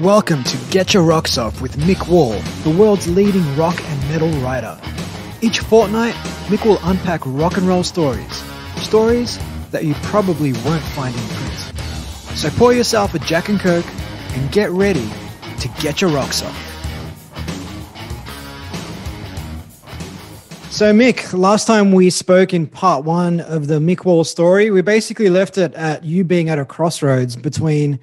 Welcome to Getcha Rocks Off with Mick Wall, the world's leading rock and metal writer. Each fortnight, Mick will unpack rock and roll stories. Stories that you probably won't find in print. So pour yourself a Jack and Coke and get ready to get your rocks off. So, Mick, last time we spoke in part one of the Mick Wall story, we basically left it at you being at a crossroads between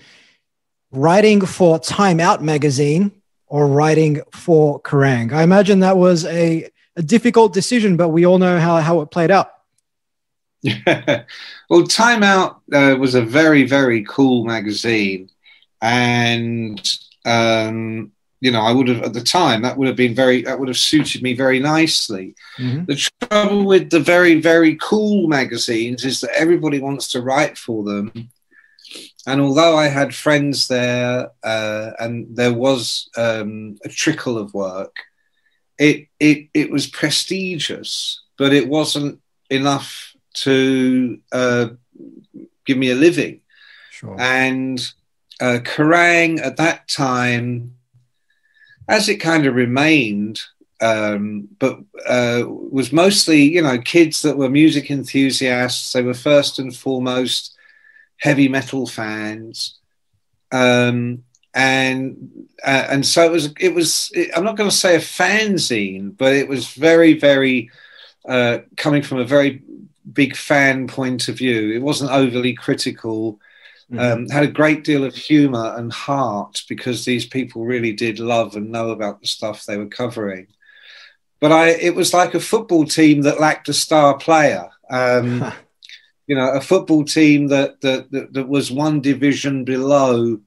writing for Time Out magazine or writing for Kerrang. I imagine that was a, a difficult decision, but we all know how, how it played out. Yeah. Well, Time Out uh, was a very, very cool magazine. And, um, you know, I would have, at the time, that would have been very, that would have suited me very nicely. Mm-hmm. The trouble with the very, very cool magazines is that everybody wants to write for them. And although I had friends there uh, and there was um, a trickle of work, it, it, it was prestigious, but it wasn't enough to uh, give me a living. Sure. And uh, Kerrang at that time, as it kind of remained, um, but uh, was mostly, you know, kids that were music enthusiasts. They were first and foremost heavy metal fans. Um, and uh, and so it was it was it, I'm not going to say a fanzine, but it was very very uh, coming from a very big fan point of view. It wasn't overly critical. Mm-hmm. Um, had a great deal of humor and heart because these people really did love and know about the stuff they were covering. But I, it was like a football team that lacked a star player. Um, you know, a football team that, that, that that was one division below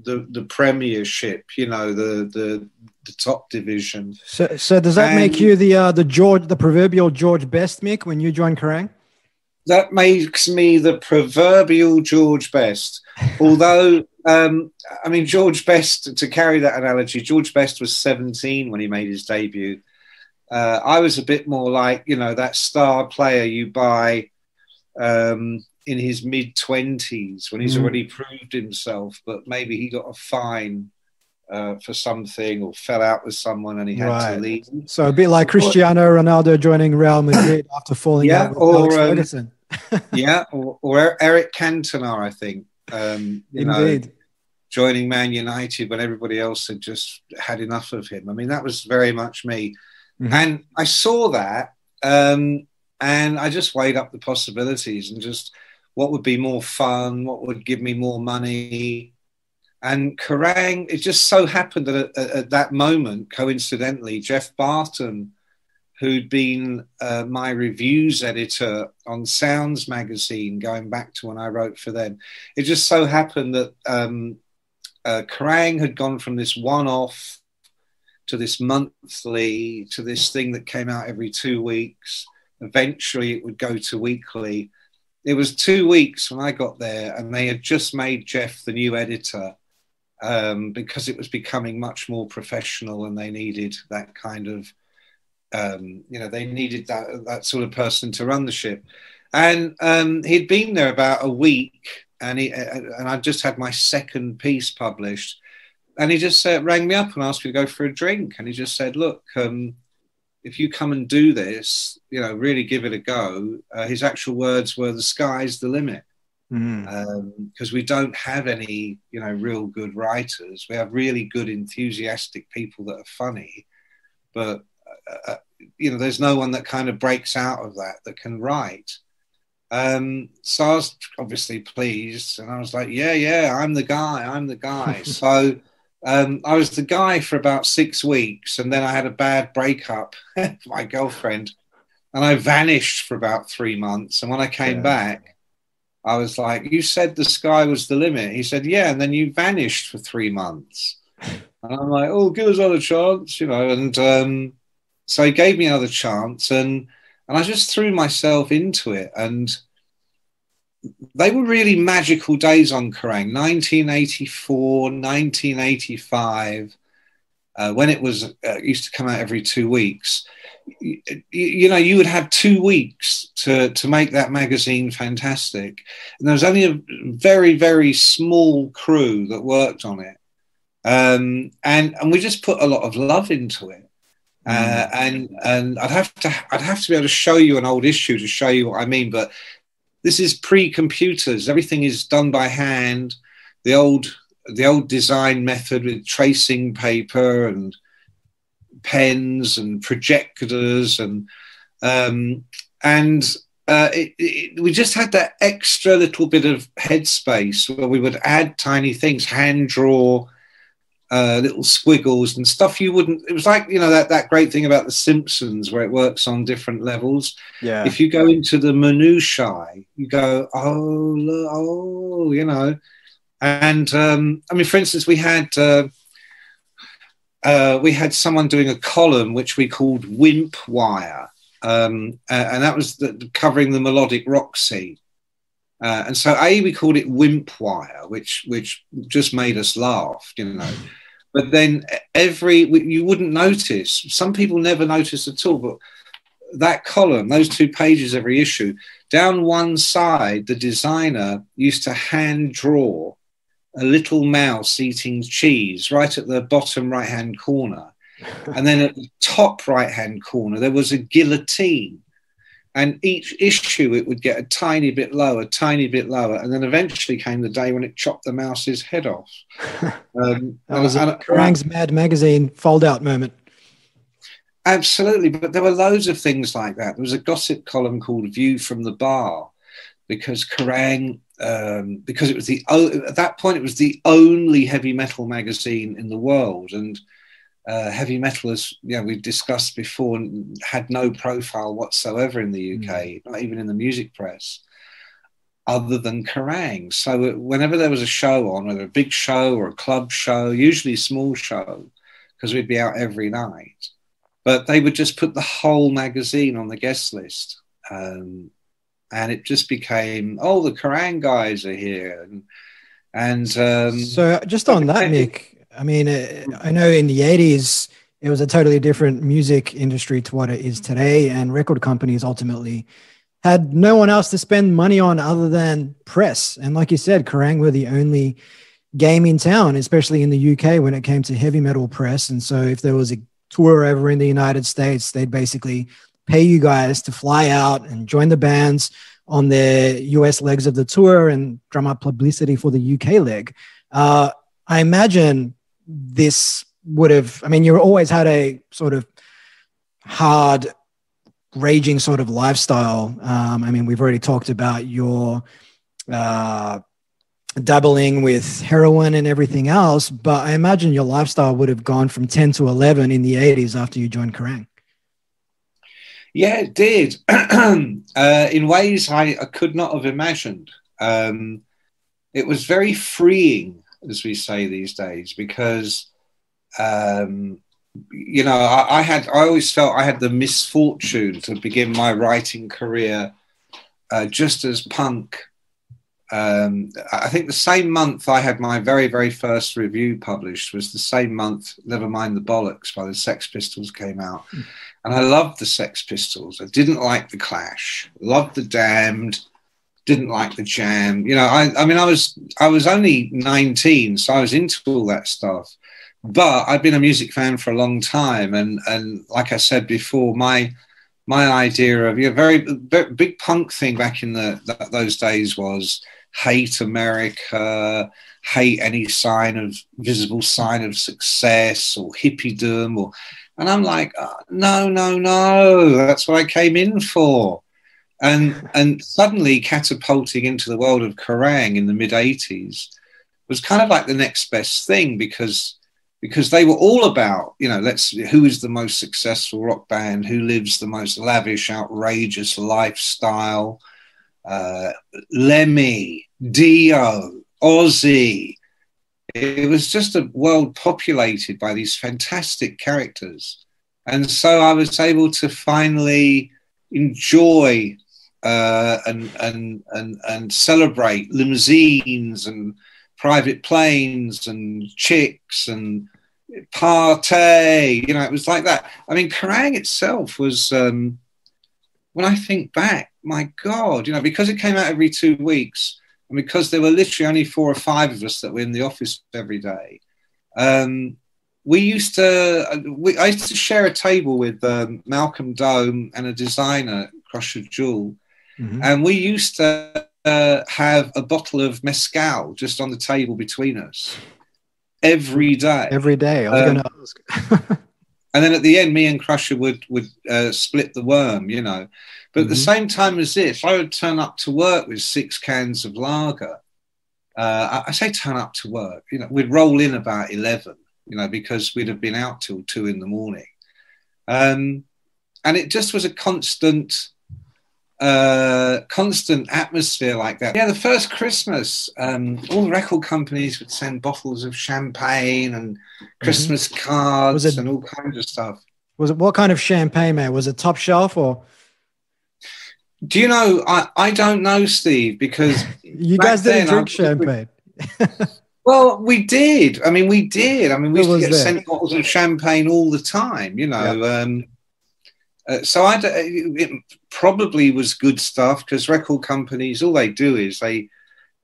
the the Premiership. You know, the the the top division. So, so does that and make you the uh, the George, the proverbial George Best, Mick, when you join Kerrang? That makes me the proverbial George Best. Although, um, I mean, George Best, to carry that analogy, George Best was 17 when he made his debut. Uh, I was a bit more like, you know, that star player you buy um, in his mid 20s when he's mm. already proved himself, but maybe he got a fine uh, for something or fell out with someone and he had right. to leave. So a bit like Cristiano Ronaldo joining Real Madrid after falling yeah, out with or, Alex um, Ferguson. Yeah, or, or, Eric Cantona, I think. Um, you Indeed. Know, joining Man United when everybody else had just had enough of him. I mean, that was very much me. Mm-hmm. And I saw that um, and I just weighed up the possibilities and just what would be more fun, what would give me more money, and Kerrang, it just so happened that at, at, that moment, coincidentally, Geoff Barton, who'd been uh, my reviews editor on Sounds magazine, going back to when I wrote for them, it just so happened that um, uh, Kerrang had gone from this one off to this monthly to this thing that came out every two weeks. Eventually, it would go to weekly. It was two weeks when I got there, and they had just made Geoff the new editor um, because it was becoming much more professional and they needed that kind of um, you know they needed that that sort of person to run the ship and um, he'd been there about a week and he and I just had my second piece published and he just uh, rang me up and asked me to go for a drink and he just said look um, if you come and do this you know really give it a go uh, his actual words were the sky's the limit because mm. um, we don't have any, you know, real good writers. We have really good, enthusiastic people that are funny, but uh, you know, there's no one that kind of breaks out of that that can write. Um, so I was obviously pleased, and I was like, "Yeah, yeah, I'm the guy. I'm the guy." so um, I was the guy for about six weeks, and then I had a bad breakup with my girlfriend, and I vanished for about three months. And when I came yeah. back, I was like, You said the sky was the limit. He said, Yeah. And then you vanished for three months. And I'm like, Oh, give us another chance, you know. And um, so he gave me another chance. And, and I just threw myself into it. And they were really magical days on Kerrang 1984, 1985. uh, when it was uh, used to come out every two weeks, you, you, know, you would have two weeks to to make that magazine fantastic, and there was only a very very small crew that worked on it, um, and and we just put a lot of love into it. Uh, and and I'd have to I'd have to be able to show you an old issue to show you what I mean, but this is pre-computers. Everything is done by hand. The old the old design method with tracing paper and pens and projectors and um, and uh, it, it, we just had that extra little bit of headspace where we would add tiny things, hand draw uh, little squiggles and stuff you wouldn't. It was like you know that that great thing about The Simpsons where it works on different levels. Yeah. If you go into the minutiae, you go, oh, oh, you know and um, I mean, for instance, we had uh, uh, we had someone doing a column which we called Wimp Wire, um, and that was the, covering the melodic rock scene. Uh, and so, a we called it Wimp Wire, which which just made us laugh, you know. But then every you wouldn't notice. Some people never notice at all, but that column, those two pages every issue, down one side, the designer used to hand draw a little mouse eating cheese right at the bottom right hand corner. and then at the top right hand corner, there was a guillotine. And each issue, it would get a tiny bit lower, tiny bit lower. And then eventually came the day when it chopped the mouse's head off. Um, that was and, a Kerrang's Mad Magazine fold out moment. Absolutely. But there were loads of things like that. There was a gossip column called View from the Bar because Kerrang um, because it was the at that point it was the only heavy metal magazine in the world, and uh, heavy metal, as you know, we've discussed before, had no profile whatsoever in the UK, mm. not even in the music press, other than Kerrang. So whenever there was a show on, whether a big show or a club show, usually a small show, because we'd be out every night, but they would just put the whole magazine on the guest list. Um, and it just became oh the Kerrang guys are here and and um, so just on that Mick I mean uh, I know in the 80s it was a totally different music industry to what it is today and record companies ultimately had no one else to spend money on other than press. And like you said Kerrang! Were the only game in town especially in the UK when it came to heavy metal press. And so if there was a tour over in the United States they'd basically pay you guys to fly out and join the bands on their US legs of the tour and drum up publicity for the UK leg. Uh, I imagine this would have, I mean, you always had a sort of hard, raging sort of lifestyle. Um, I mean, we've already talked about your uh, dabbling with heroin and everything else, but I imagine your lifestyle would have gone from 10 to 11 in the 80s after you joined Kerrang. Yeah, it did. uh, in ways I, I, could not have imagined. Um, it was very freeing, as we say these days, because um, you know I, I, had I always felt I had the misfortune to begin my writing career uh, just as punk. Um, I think the same month I had my very very first review published was the same month Never Mind the Bollocks by the Sex Pistols came out. Mm and I loved the Sex Pistols. I didn't like the Clash. Loved the Damned. Didn't like the Jam. You know, I, I mean, I was I was only 19, so I was into all that stuff. But I've been a music fan for a long time, and and like I said before, my my idea of a very, very big punk thing back in the, the those days was hate America, hate any sign of visible sign of success or hippiedom or and I'm like, oh, no, no, no, that's what I came in for. And and suddenly catapulting into the world of Kerrang in the mid 80s was kind of like the next best thing because because they were all about, you know, let's who is the most successful rock band, who lives the most lavish, outrageous lifestyle. Uh, Lemmy, Dio, Ozzy, it was just a world populated by these fantastic characters. And so I was able to finally enjoy uh, and, and, and, and celebrate limousines and private planes and chicks and party. You know, it was like that. I mean, Kerrang itself was. Um, when I think back, my God, you know, because it came out every two weeks, and because there were literally only four or five of us that were in the office every day, um, we used to. We, I used to share a table with um, Malcolm Dome and a designer, Krusher Joule, mm-hmm. and we used to uh, have a bottle of mezcal just on the table between us every day. Every day. Um, going to ask. and then at the end, me and Krusher would would uh, split the worm, you know. But mm-hmm. at the mm-hmm. same time as this, I would turn up to work with six cans of lager. Uh, I, I say turn up to work, you know, we'd roll in about eleven, you know, because we'd have been out till two in the morning, um, and it just was a constant uh, constant atmosphere like that. Yeah, the first Christmas, um, all the record companies would send bottles of champagne and mm-hmm. Christmas mm-hmm. cards it, and all kinds of stuff. Was it what kind of champagne, man? Was it top shelf or? Do you know? I, I don't know, Steve, because you guys didn't drink champagne. well, we did. I mean, we did. I mean, we used to get there? sent bottles of champagne all the time. You know. Yeah. Um, uh, so I, it probably was good stuff because record companies, all they do is they,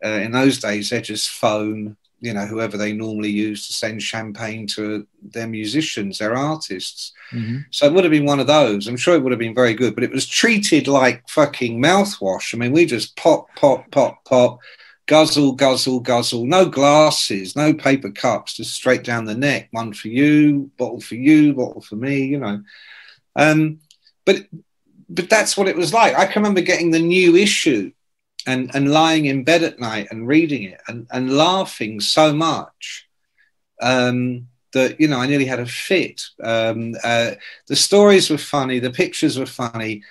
uh, in those days, they just phone, you know, whoever they normally use to send champagne to their musicians, their artists. Mm-hmm. So it would have been one of those. I'm sure it would have been very good, but it was treated like fucking mouthwash. I mean, we just pop, pop, pop, pop, guzzle, guzzle, guzzle. No glasses, no paper cups, just straight down the neck. One for you, bottle for you, bottle for me, you know. Um, but but that's what it was like. I can remember getting the new issue and and lying in bed at night and reading it and, and laughing so much um, that you know I nearly had a fit. Um, uh, the stories were funny, the pictures were funny,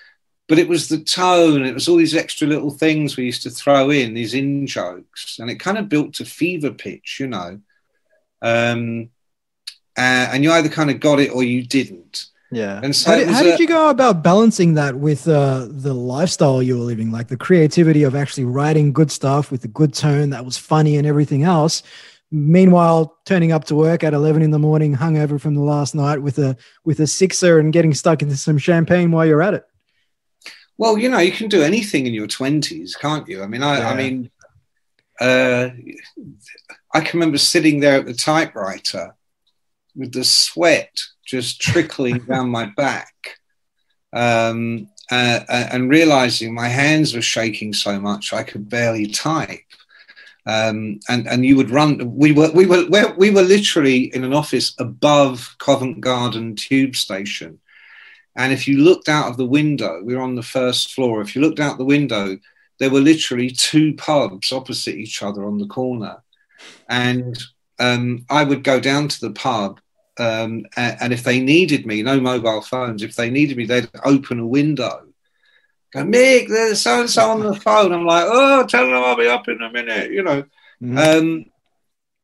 but it was the tone. It was all these extra little things we used to throw in, these in jokes, and it kind of built to fever pitch, you know. Um, uh, and you either kind of got it or you didn't. Yeah. And so how, did, how a, did, you go about balancing that with uh, the lifestyle you were living, like the creativity of actually writing good stuff with a good tone that was funny and everything else? Meanwhile, turning up to work at eleven in the morning, hungover from the last night with a with a sixer and getting stuck into some champagne while you're at it. Well, you know, you can do anything in your twenties, can't you? I mean, I, yeah. I mean, uh, I can remember sitting there at the typewriter with the sweat just trickling down my back. Um, uh, uh, and realizing my hands were shaking so much I could barely type. Um, and and you would run. We were we were we were literally in an office above Covent Garden Tube Station, and if you looked out of the window, we were on the first floor. If you looked out the window, there were literally two pubs opposite each other on the corner, and um, I would go down to the pub um, and, and, if they needed me, no mobile phones, if they needed me, they'd open a window. Go, Mick, there's so and so on the phone. I'm like, oh, tell them I'll be up in a minute, you know. Mm-hmm. Um,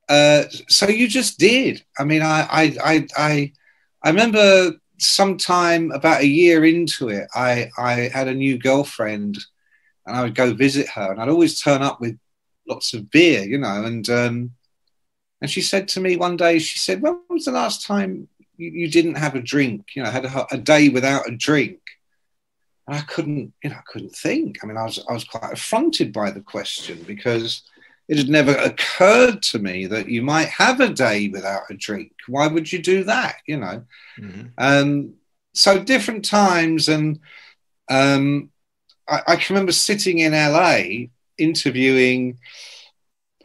uh, so you just did. I mean, I, I, I, I, I remember sometime about a year into it, I, I had a new girlfriend, and I would go visit her, and I'd always turn up with lots of beer, you know, and um, and she said to me one day, she said, When was the last time you, you didn't have a drink? You know, had a, a, day without a drink? And I couldn't, you know, I couldn't think. I mean, I was, I was quite affronted by the question because it had never occurred to me that you might have a day without a drink. Why would you do that? You know? Mm-hmm. Um, so different times. And um, I, I can remember sitting in LA interviewing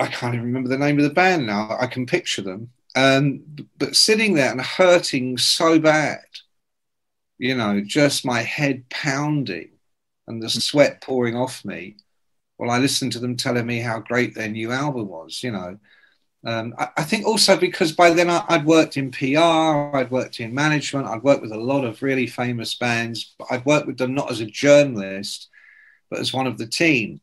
I can't even remember the name of the band now. I can picture them. Um, but sitting there and hurting so bad, you know, just my head pounding and the sweat pouring off me while I listened to them telling me how great their new album was, you know. Um, I, I, think also because by then I, would worked in PR, I'd worked in management, I'd worked with a lot of really famous bands, but I'd worked with them not as a journalist, but as one of the team.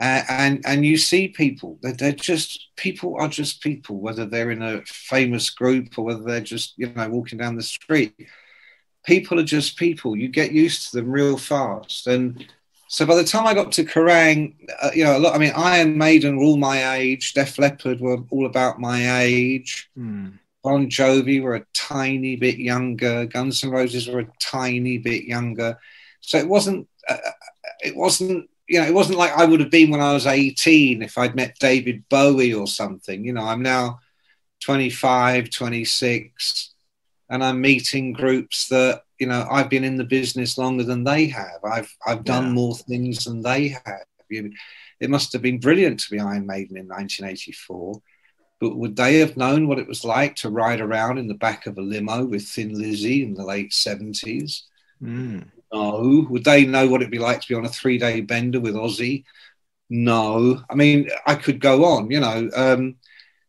Uh, and and you see people they're, they're just people are just people whether they're in a famous group or whether they're just you know walking down the street people are just people you get used to them real fast and so by the time I got to Kerrang, uh, you know, a lot. I mean, Iron Maiden were all my age. Def Leppard were all about my age. Mm. Bon Jovi were a tiny bit younger. Guns N' Roses were a tiny bit younger. So it wasn't. Uh, it wasn't. You know, it wasn't like I would have been when I was 18 if I'd met David Bowie or something. You know, I'm now 25, 26, and I'm meeting groups that you know I've been in the business longer than they have. I've I've done yeah. more things than they have. It must have been brilliant to be Iron Maiden in 1984 but would they have known what it was like to ride around in the back of a limo with Thin Lizzy in the late 70s? Mm. No. Would they know what it'd be like to be on a three day bender with Ozzy? No. I mean, I could go on, you know. Um,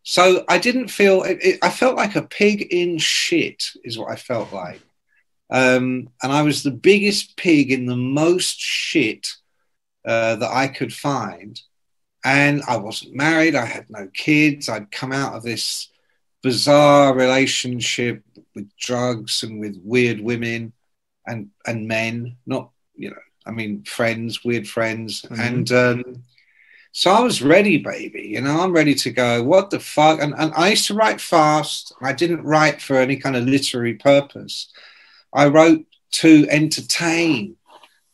so I didn't feel, it, it, I felt like a pig in shit, is what I felt like. Um, and I was the biggest pig in the most shit uh, that I could find and I wasn't married. I had no kids. I'd come out of this bizarre relationship with drugs and with weird women and and men. Not you know, I mean, friends, weird friends, mm-hmm. and. Um, so I was ready, baby. You know, I'm ready to go. What the fuck? And, and I used to write fast. I didn't write for any kind of literary purpose. I wrote to entertain.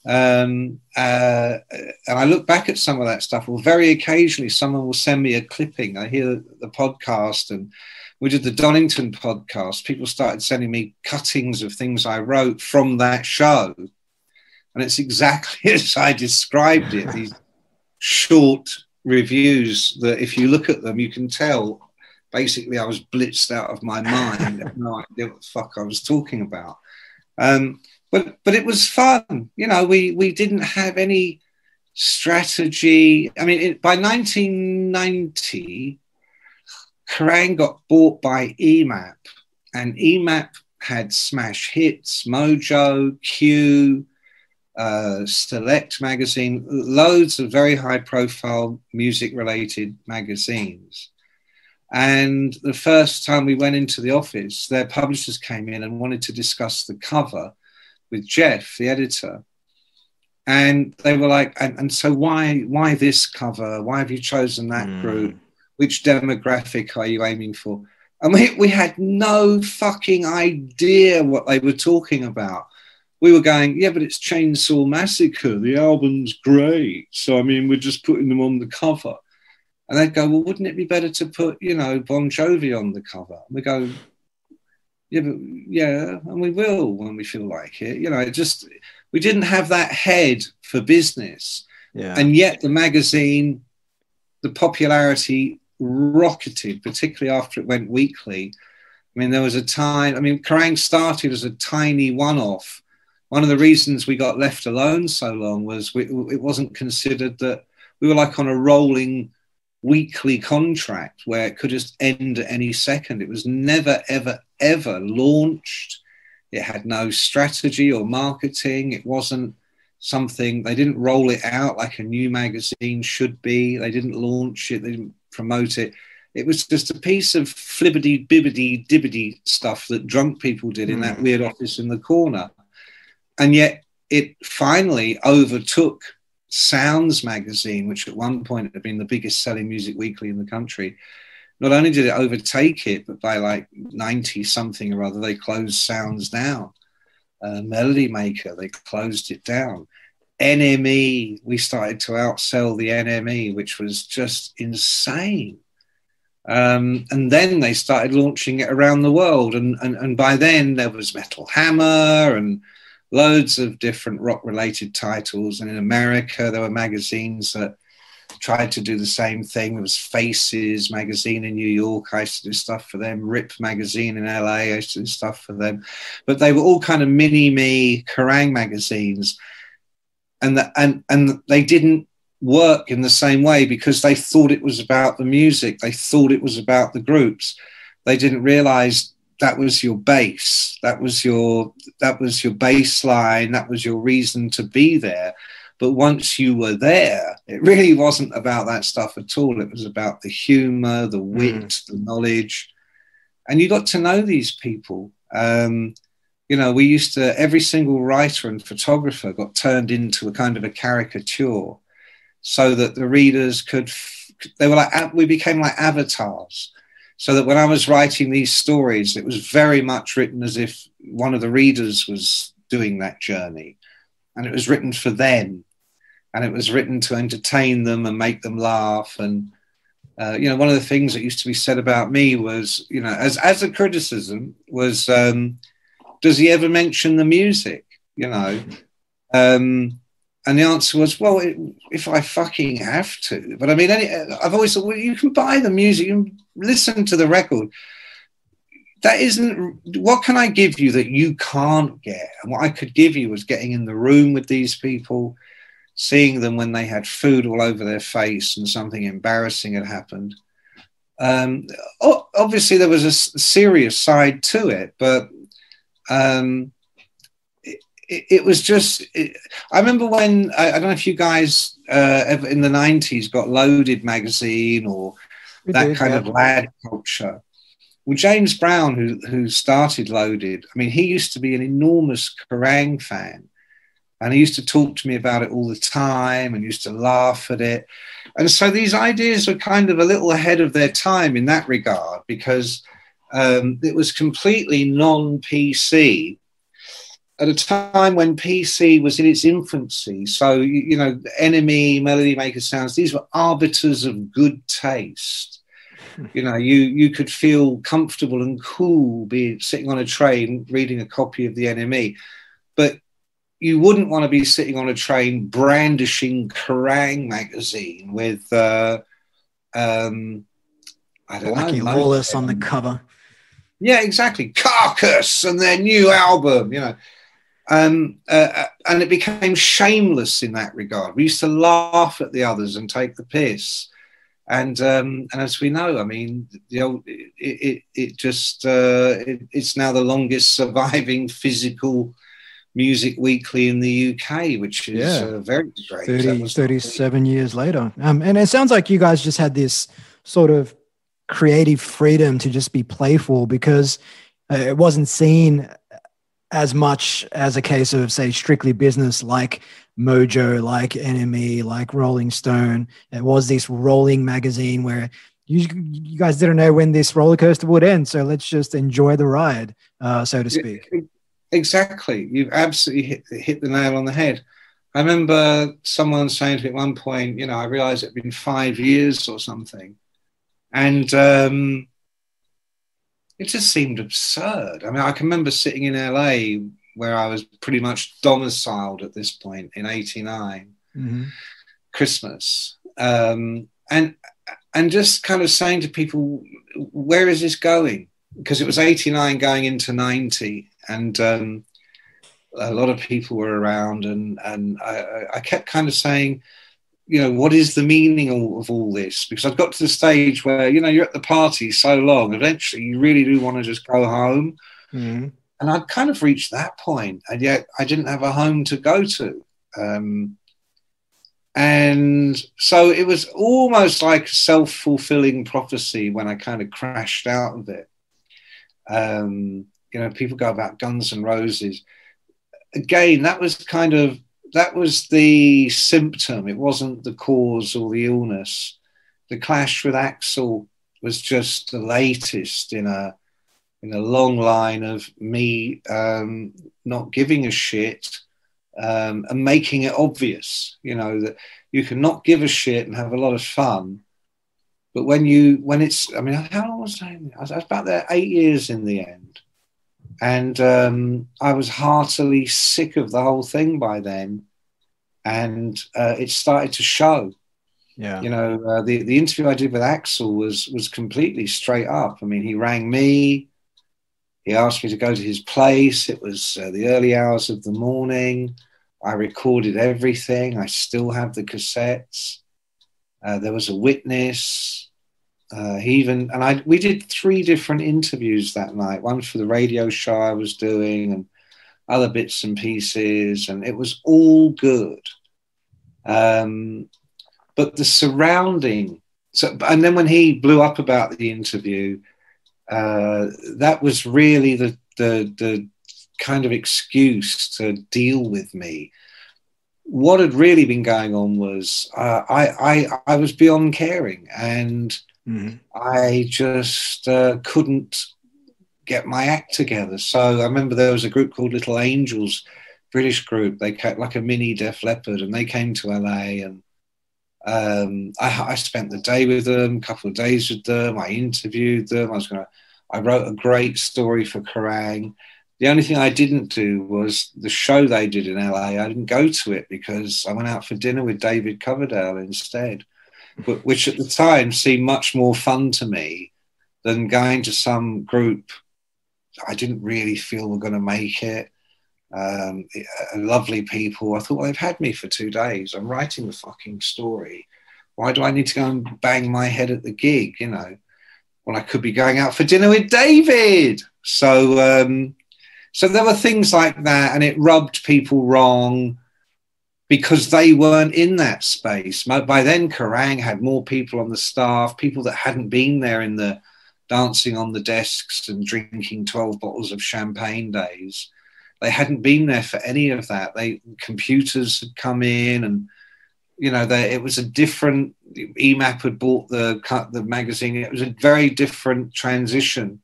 Um, uh, and I look back at some of that stuff. Well, very occasionally, someone will send me a clipping. I hear the podcast, and we did the Donington podcast. People started sending me cuttings of things I wrote from that show, and it's exactly as I described it. These short reviews that, if you look at them, you can tell. Basically, I was blitzed out of my mind. No idea what the fuck I was talking about. Um, but but it was fun. You know, we we didn't have any strategy. I mean, it, by 1990, Kerrang got bought by EMAP, and EMAP had smash hits, Mojo, Q, uh, Select magazine, loads of very high profile music related magazines. And the first time we went into the office, their publishers came in and wanted to discuss the cover with Geoff, the editor, and they were like, and, and so why why this cover? Why have you chosen that mm. group? Which demographic are you aiming for? And we, we had no fucking idea what they were talking about. We were going, yeah, but it's Chainsaw Massacre. The album's great. So, I mean, we're just putting them on the cover. And they'd go, well, wouldn't it be better to put, you know, Bon Jovi on the cover? And we go, yeah, but yeah, and we will when we feel like it. You know, it just we didn't have that head for business, yeah. and yet the magazine, the popularity rocketed, particularly after it went weekly. I mean, there was a time. I mean, Kerrang started as a tiny one-off. One of the reasons we got left alone so long was we, it wasn't considered that we were like on a rolling weekly contract where it could just end at any second. It was never, ever, ever launched. It had no strategy or marketing. It wasn't something, they didn't roll it out like a new magazine should be. They didn't launch it, they didn't promote it. It was just a piece of flibbity, bibbity, dibbity stuff that drunk people did in that hmm. weird office in the corner. And yet it finally overtook Sounds magazine, which at one point had been the biggest selling music weekly in the country, not only did it overtake it, but by like 90 something or other, they closed Sounds down. Uh, Melody Maker, they closed it down. NME, we started to outsell the NME, which was just insane. Um, and then they started launching it around the world. And, and, and by then there was Metal Hammer and loads of different rock related titles. And in America, there were magazines that tried to do the same thing. There was Faces magazine in New York. I used to do stuff for them. Rip magazine in LA. I used to do stuff for them. But they were all kind of mini me Kerrang magazines. And, and, and they didn't work in the same way because they thought it was about the music. They thought it was about the groups. They didn't realize that was your base that was your that was your baseline that was your reason to be there but once you were there it really wasn't about that stuff at all it was about the humor the hmm. wit mm. the knowledge and you got to know these people um, you know we used to every single writer and photographer got turned into a kind of a caricature so that the readers could they were like we became like avatars So that when I was writing these stories, it was very much written as if one of the readers was doing that journey. And it was written for them. And it was written to entertain them and make them laugh. And, uh, you know, one of the things that used to be said about me was, you know, as, as a criticism was, um, does he ever mention the music? You know, um, and the answer was, well, if I fucking have to. But I mean, any, I've always thought, well, you can buy the music, you can listen to the record. That isn't, what can I give you that you can't get? And what I could give you was getting in the room with these people, seeing them when they had food all over their face and something embarrassing had happened. Um, obviously, there was a serious side to it, but um, it, it was just. It, I remember when I, I, don't know if you guys uh, in the '90s got Loaded magazine or we that did, kind yeah. of lad culture. Well, James Brown, who who started Loaded, I mean, he used to be an enormous Kerrang fan, and he used to talk to me about it all the time, and used to laugh at it. And so these ideas were kind of a little ahead of their time in that regard because um, it was completely non-PC at a time when PC was in its infancy. So, you know, NME, Melody Maker Sounds, these were arbiters of good taste. You know, you, you could feel comfortable and cool being sitting on a train reading a copy of the NME. But you wouldn't want to be sitting on a train brandishing Kerrang magazine with, uh, um, I don't Blackie know. Lawless on the cover. Yeah, exactly. Carcass and their new album, you know. Um, uh, uh, and it became shameless in that regard. We used to laugh at the others and take the piss. And um, and as we know, I mean, the old, it, it, it just uh, it, it's now the longest surviving physical music weekly in the UK, which is yeah. uh, very great. 30, 37 years later. Um, and it sounds like you guys just had this sort of creative freedom to just be playful because uh, it wasn't seen as much as a case of say strictly business like mojo like NME like rolling stone. It was this rolling magazine where you, you guys didn't know when this roller coaster would end so let's just enjoy the ride uh, so to speak. exactly. You've absolutely hit, hit the nail on the head. I remember someone saying to me at one point you know i realized it'd been five years or something and um, it just seemed absurd. I mean, I can remember sitting in LA where I was pretty much domiciled at this point in '89, mm-hmm. Christmas, um, and and just kind of saying to people, where is this going? Because it was '89 going into '90, and um, a lot of people were around, and and I, I kept kind of saying you know, what is the meaning of, of, all this? Because I've got to the stage where, you know, you're at the party so long, eventually you really do want to just go home. Mm-hmm. And I'd kind of reached that point, and yet I didn't have a home to go to. Um, and so it was almost like a self fulfilling prophecy when I kind of crashed out of it. Um, you know, people go about Guns and Roses. Again, that was kind of that was the symptom. It wasn't the cause or the illness. The clash with Axl was just the latest in a in a long line of me um, not giving a shit um, and making it obvious. You know that you can not give a shit and have a lot of fun, but when you when it's I mean how long was I? I was about there eight years in the end and um, I was heartily sick of the whole thing by then, and uh, it started to show. Yeah, you know, uh, the the interview I did with Axl was was completely straight up. I mean, he rang me. He asked me to go to his place. It was uh, the early hours of the morning. I recorded everything. I still have the cassettes. Uh, there was a witness. Uh, he even and I we did three different interviews that night. One for the radio show I was doing, and other bits and pieces, and it was all good. Um, but the surrounding, so and then when he blew up about the interview, uh, that was really the the the kind of excuse to deal with me. What had really been going on was uh, I, I I was beyond caring and mm-hmm. I just uh, couldn't get my act together. So I remember there was a group called Little Angels, British group. They came like a mini Def Leppard, and they came to LA, and um, I, I, spent the day with them, a couple of days with them. I interviewed them. I was gonna. I wrote a great story for Kerrang. The only thing I didn't do was the show they did in LA. I didn't go to it because I went out for dinner with David Coverdale instead, which at the time seemed much more fun to me than going to some group I didn't really feel were going to make it. Um, lovely people. I thought, well, they've had me for two days. I'm writing the fucking story. Why do I need to go and bang my head at the gig? You know, when I could be going out for dinner with David. So, um, so there were things like that, and it rubbed people wrong because they weren't in that space. By then, Kerrang had more people on the staff, people that hadn't been there in the dancing on the desks and drinking 12 bottles of champagne days. They hadn't been there for any of that. They computers had come in and you know they, it was a different emap had bought the the magazine it was a very different transition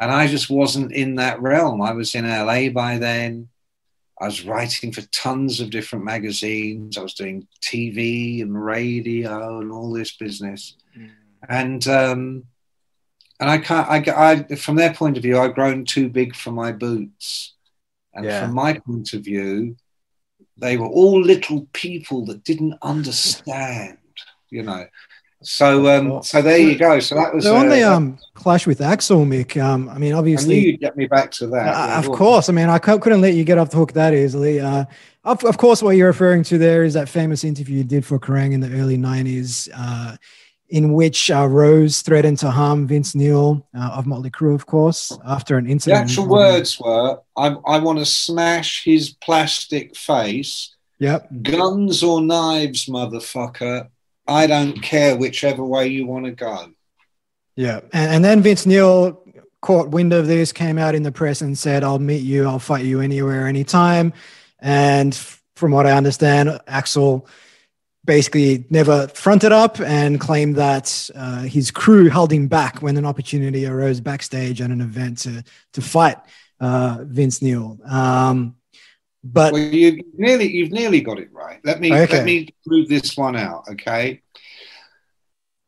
and i just wasn't in that realm i was in la by then i was writing for tons of different magazines i was doing tv and radio and all this business mm. and um, and I can't. I, I, from their point of view, I've grown too big for my boots, and yeah. from my point of view, they were all little people that didn't understand. You know. So, um, so there you go. So that was so on uh, the um, clash with Axl, Mick. Um, I mean, obviously, you'd get me back to that. Uh, yeah, of course. I mean, I couldn't let you get off the hook that easily. Uh, of, of course, what you're referring to there is that famous interview you did for Kerrang in the early '90s. Uh, in which uh, Rose threatened to harm Vince Neil uh, of Motley Crue, of course, after an incident. The actual words were, "I, I want to smash his plastic face." Yep. Guns or knives, motherfucker. I don't care whichever way you want to go. Yeah, and, and then Vince Neil caught wind of this, came out in the press and said, "I'll meet you. I'll fight you anywhere, anytime." And from what I understand, Axl basically never fronted up and claimed that uh, his crew held him back when an opportunity arose backstage at an event to to fight uh, Vince Neil. Um, but well, you nearly you've nearly got it right. Let me okay. let me prove this one out. Okay,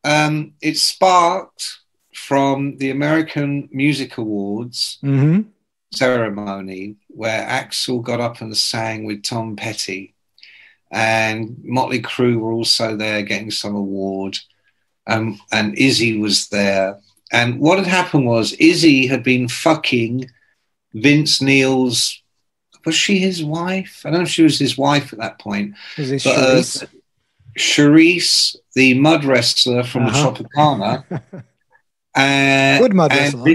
um, it sparked from the American Music Awards. Mm-hmm. Ceremony where Axl got up and sang with Tom Petty and Motley Crue were also there getting some award, um, and Izzy was there. And what had happened was Izzy had been fucking Vince Neil's. Was she his wife? I don't know if she was his wife at that point. Was it Sharise? Uh, Sharise, the mud wrestler from uh-huh. the Tropicana. uh, Good mud wrestler.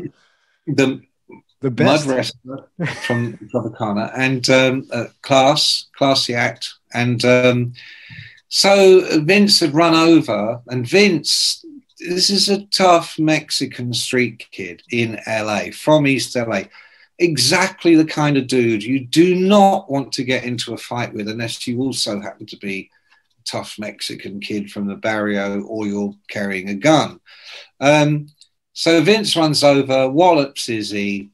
The, the best. mud wrestler from Tropicana and um, uh, class, classy act. And um, so Vince had run over, and Vince, this is a tough Mexican street kid in LA, from East LA. Exactly the kind of dude you do not want to get into a fight with unless you also happen to be a tough Mexican kid from the barrio or you're carrying a gun. Um, so Vince runs over, wallops Izzy,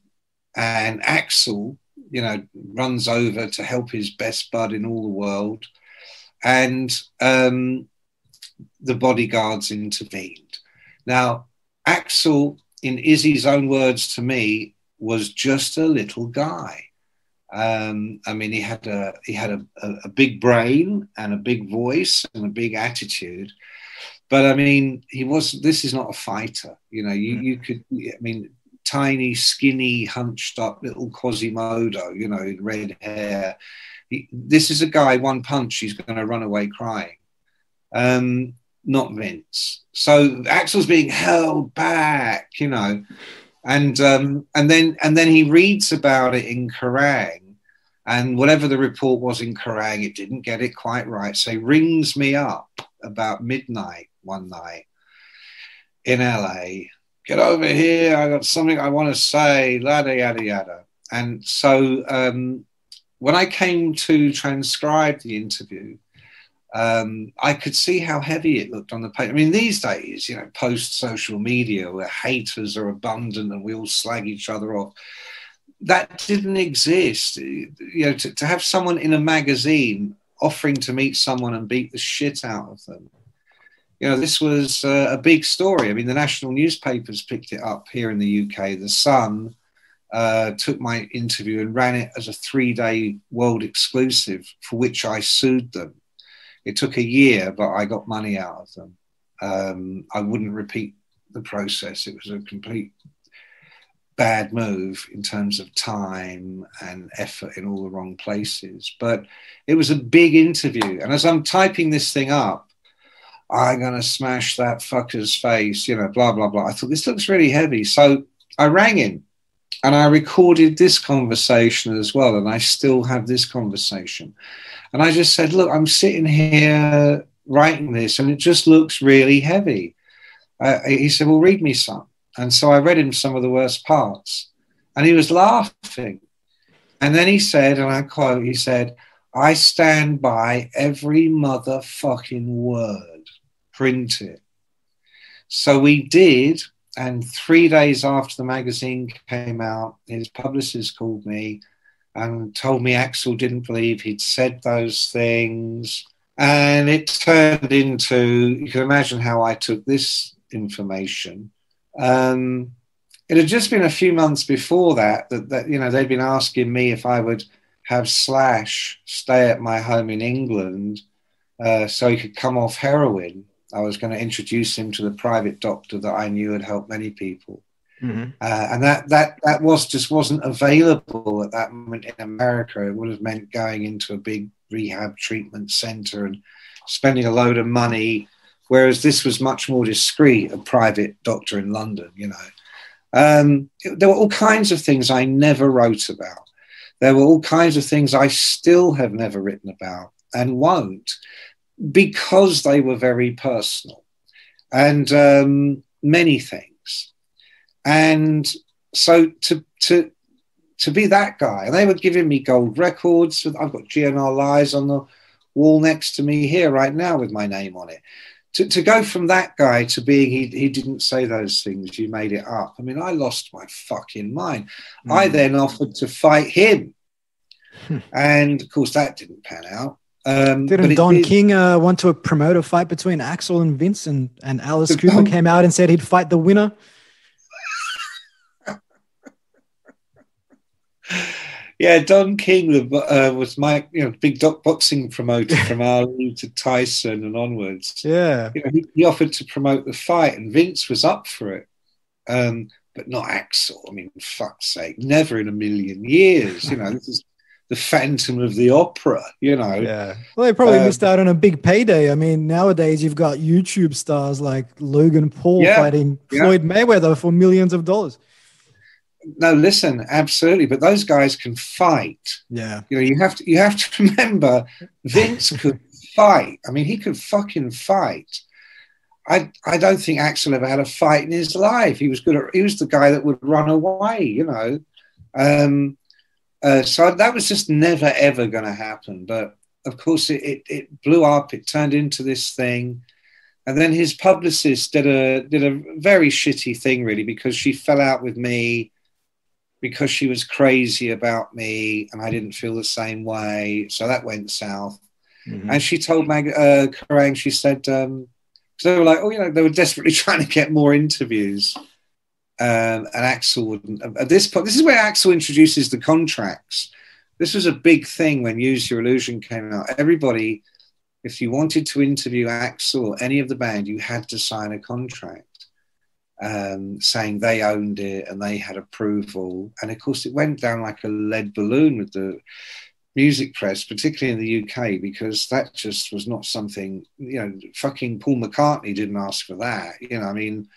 and Axl, you know, runs over to help his best bud in all the world. And um, the bodyguards intervened. Now, Axl, in Izzy's own words to me, was just a little guy. Um, I mean, he had a he had a, a, a, big brain and a big voice and a big attitude, but I mean, he was. This is not a fighter. You know, you you could. I mean, tiny, skinny, hunched up little Quasimodo, you know, red hair. He, this is a guy, one punch, he's going to run away crying. Um, not Vince. So Axl's being held back, you know, and um, and then and then he reads about it in Kerrang, and whatever the report was in Kerrang, it didn't get it quite right. So he rings me up about midnight one night in LA get over here. I got something I want to say, yada, yada, yada. And so um, when I came to transcribe the interview, um, I could see how heavy it looked on the page. I mean, these days, you know, post social media where haters are abundant and we all slag each other off, that didn't exist. You know, to, to have someone in a magazine offering to meet someone and beat the shit out of them. You know, this was uh, a big story. I mean, the national newspapers picked it up here in the UK. The Sun uh, took my interview and ran it as a three day world exclusive for which I sued them it took a year, but I got money out of them. Um, I wouldn't repeat the process. It was a complete bad move in terms of time and effort in all the wrong places. But it was a big interview. And as I'm typing this thing up, I'm going to smash that fucker's face, you know, blah, blah, blah. I thought this looks really heavy. So I rang him and I recorded this conversation as well. And I still have this conversation. And I just said, Look, I'm sitting here writing this and it just looks really heavy. Uh, he said, Well, read me some. And so I read him some of the worst parts. And he was laughing. And then he said, and I quote, he said, I stand by every motherfucking word. Print it. So we did. And three days after the magazine came out, his publicist called me and told me Axl didn't believe he'd said those things. And it turned into, you can imagine how I took this information. Um, it had just been a few months before that, that, that, you know, they'd been asking me if I would have Slash stay at my home in England uh, so he could come off heroin. I was going to introduce him to the private doctor that I knew had helped many people. Mm-hmm. Uh, and that that that was just wasn't available at that moment in America. It would have meant going into a big rehab treatment center and spending a load of money, whereas this was much more discreet. A private doctor in London, you know. Um, there were all kinds of things I never wrote about. There were all kinds of things I still have never written about and won't because they were very personal and um, many things. And so to to to be that guy, and they were giving me gold records. I've got GNR Lies on the wall next to me here right now with my name on it. To, to go from that guy to being he, he didn't say those things, you made it up. I mean, I lost my fucking mind. Mm. I then offered to fight him. Hmm. and of course, that didn't pan out. Um, Didn't Don it, King uh, want to promote a fight between Axl and Vince, and, and Alice Cooper came out and said he'd fight the winner? yeah, Don King uh, was my you know big boxing promoter from Ali to Tyson and onwards. Yeah, you know, he, he, offered to promote the fight, and Vince was up for it, um, but not Axl. I mean, fuck's sake, never in a million years. You know, this is the Phantom of the Opera. You know, yeah. Well, they probably um, missed out on a big payday. I mean, nowadays you've got YouTube stars like Logan Paul yeah, fighting Floyd. Mayweather for millions of dollars no, listen, absolutely. But those guys can fight. Yeah. You know, you have to you have to remember Vince could fight. I mean, he could fucking fight. I I don't think Axl ever had a fight in his life. He was good at, he was the guy that would run away, you know. Um, uh, so that was just never ever going to happen. But of course, it, it, it blew up. It turned into this thing. And then his publicist did a did a very shitty thing, really, because she fell out with me because she was crazy about me and I didn't feel the same way. So that went south. Mm-hmm. And she told Mag uh, Kerrang, she said, um, they were like, oh, you know, they were desperately trying to get more interviews. Um, and Axl wouldn't. At this point, this is where Axl introduces the contracts. This was a big thing when Use Your Illusion came out. Everybody, if you wanted to interview Axl or any of the band, you had to sign a contract um, saying they owned it and they had approval. And of course, it went down like a lead balloon with the music press, particularly in the UK, because that just was not something, you know, fucking Paul McCartney didn't ask for that. You know, I mean,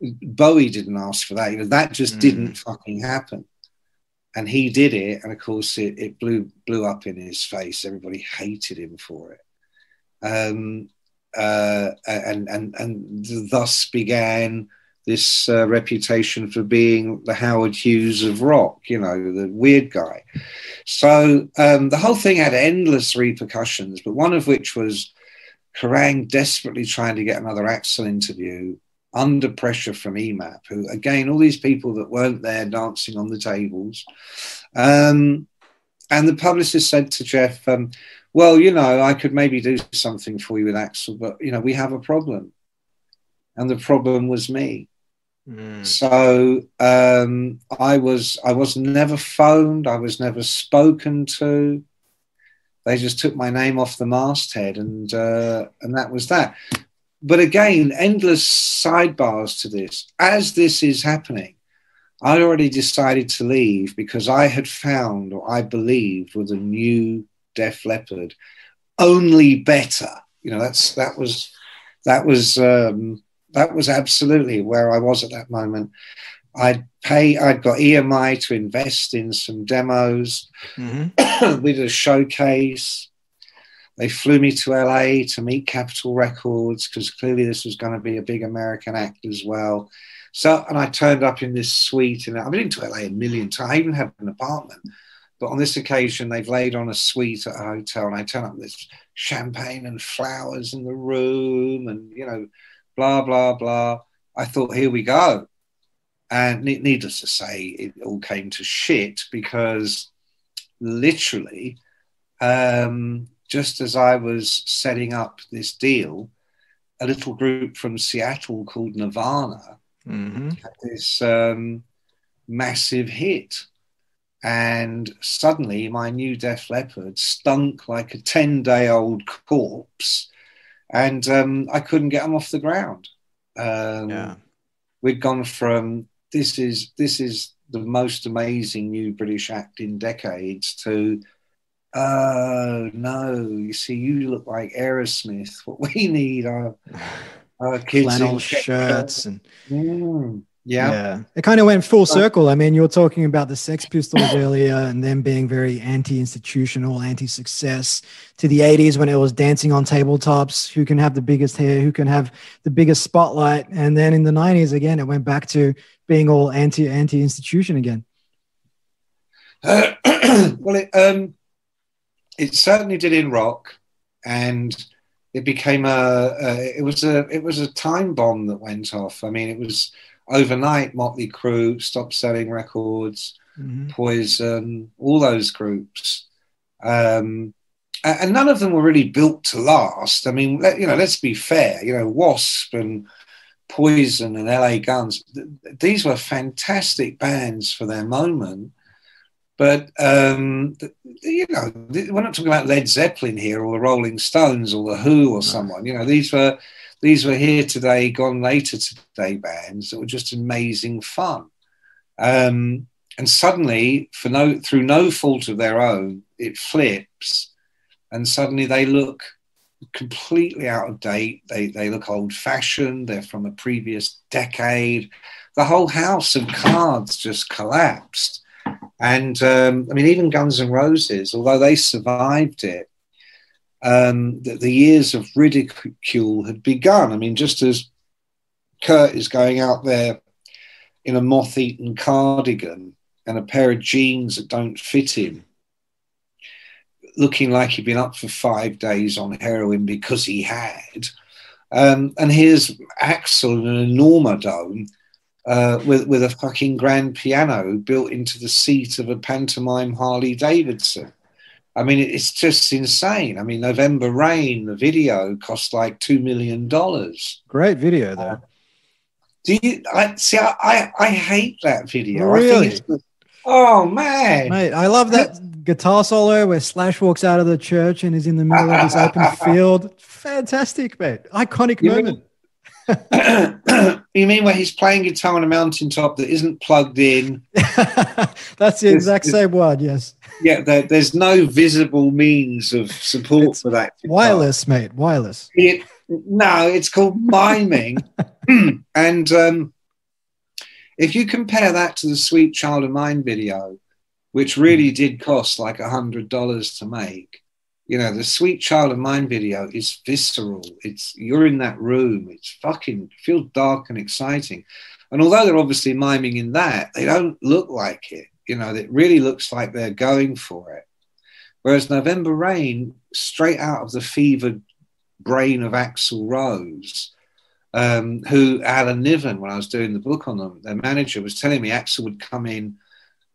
Bowie didn't ask for that. You know, that just mm. didn't fucking happen. And he did it, and of course, it, it blew blew up in his face. Everybody hated him for it. Um, uh, and and and thus began this uh, reputation for being the Howard Hughes of rock, you know, the weird guy. So um, the whole thing had endless repercussions, but one of which was Kerrang desperately trying to get another Axl interview under pressure from EMAP, who, again, all these people that weren't there dancing on the tables. Um, and the publicist said to Geoff, um, Well, you know, I could maybe do something for you with Axl, but, you know, we have a problem. And the problem was me. Mm. So um, I was I was never phoned. I was never spoken to. They just took my name off the masthead, and uh, and that was that but again, endless sidebars to this. As this is happening, I'd already decided to leave because I had found, or I believed, with a new Def Leppard, only better. You know, that's that was that was um, that was absolutely where I was at that moment. I'd pay. I'd got EMI to invest in some demos. Mm-hmm. we did a showcase. They flew me to LA to meet Capitol Records because clearly this was going to be a big American act as well. So, and I turned up in this suite, and I've been to LA a million times. I even had an apartment, but on this occasion, they've laid on a suite at a hotel, and I turn up with this champagne and flowers in the room, and you know, blah blah blah. I thought, here we go, and needless to say, it all came to shit because literally. Um, just as I was setting up this deal, a little group from Seattle called Nirvana mm-hmm. had this um, massive hit. And suddenly, my new Def Leppard stunk like a 10 day old corpse, and um, I couldn't get them off the ground. Um, yeah. We'd gone from this is this is the most amazing new British act in decades to oh no, you see, you look like Aerosmith. What we need are, are kids flannel shirts and. Mm, yeah. yeah. It kind of went full circle. I mean, you were talking about the Sex Pistols earlier and them being very anti institutional, anti success to the 80s when it was dancing on tabletops, who can have the biggest hair, who can have the biggest spotlight. And then in the 90s, again, it went back to being all anti anti institution again. Uh, well, it, um, it certainly did in rock, and it became a, a, it was a it was a time bomb that went off. I mean, it was overnight. Motley Crue stopped selling records, mm-hmm. Poison, all those groups, um, and none of them were really built to last. I mean, you know, let's be fair. You know, Wasp and Poison and LA Guns, these were fantastic bands for their moment but um, you know, we're not talking about Led Zeppelin here, or the Rolling Stones, or the Who, or someone. You know, these were these were here today, gone later today bands that were just amazing fun. Um, and suddenly, for no through no fault of their own, it flips, and suddenly they look completely out of date. They they look old fashioned. They're from a previous decade. The whole house of cards just collapsed and um, I mean, even Guns N' Roses, although they survived it, um, the, the, years of ridicule had begun. I mean, just as Kurt is going out there in a moth eaten cardigan and a pair of jeans that don't fit him, looking like he'd been up for five days on heroin because he had. Um, and here's Axl in an Enormodome uh, with with a fucking grand piano built into the seat of a pantomime Harley Davidson. I mean, it's just insane. I mean, November Rain, the video cost like two million dollars. Great video, though. Uh, do you? I see. I, I, I hate that video. Really? oh man, mate! I love that guitar solo where Slash walks out of the church and is in the middle of this open field. Fantastic, mate! Iconic you moment. you mean where he's playing guitar on a mountaintop that isn't plugged in? That's the exact same one, yes. Yeah, there, there's no visible means of support it's for that. Guitar. Wireless, mate, wireless. It, no, it's called miming. and um, if you compare that to the Sweet Child of Mine video, which really did cost like a hundred dollars to make, you know, the Sweet Child of Mine video is visceral. It's you're in that room. It's fucking feels dark and exciting. And although they're obviously miming in that, they don't look like it. You know, it really looks like they're going for it. Whereas November Rain, straight out of the fevered brain of Axl Rose, um, who Alan Niven, when I was doing the book on them, their manager was telling me Axl would come in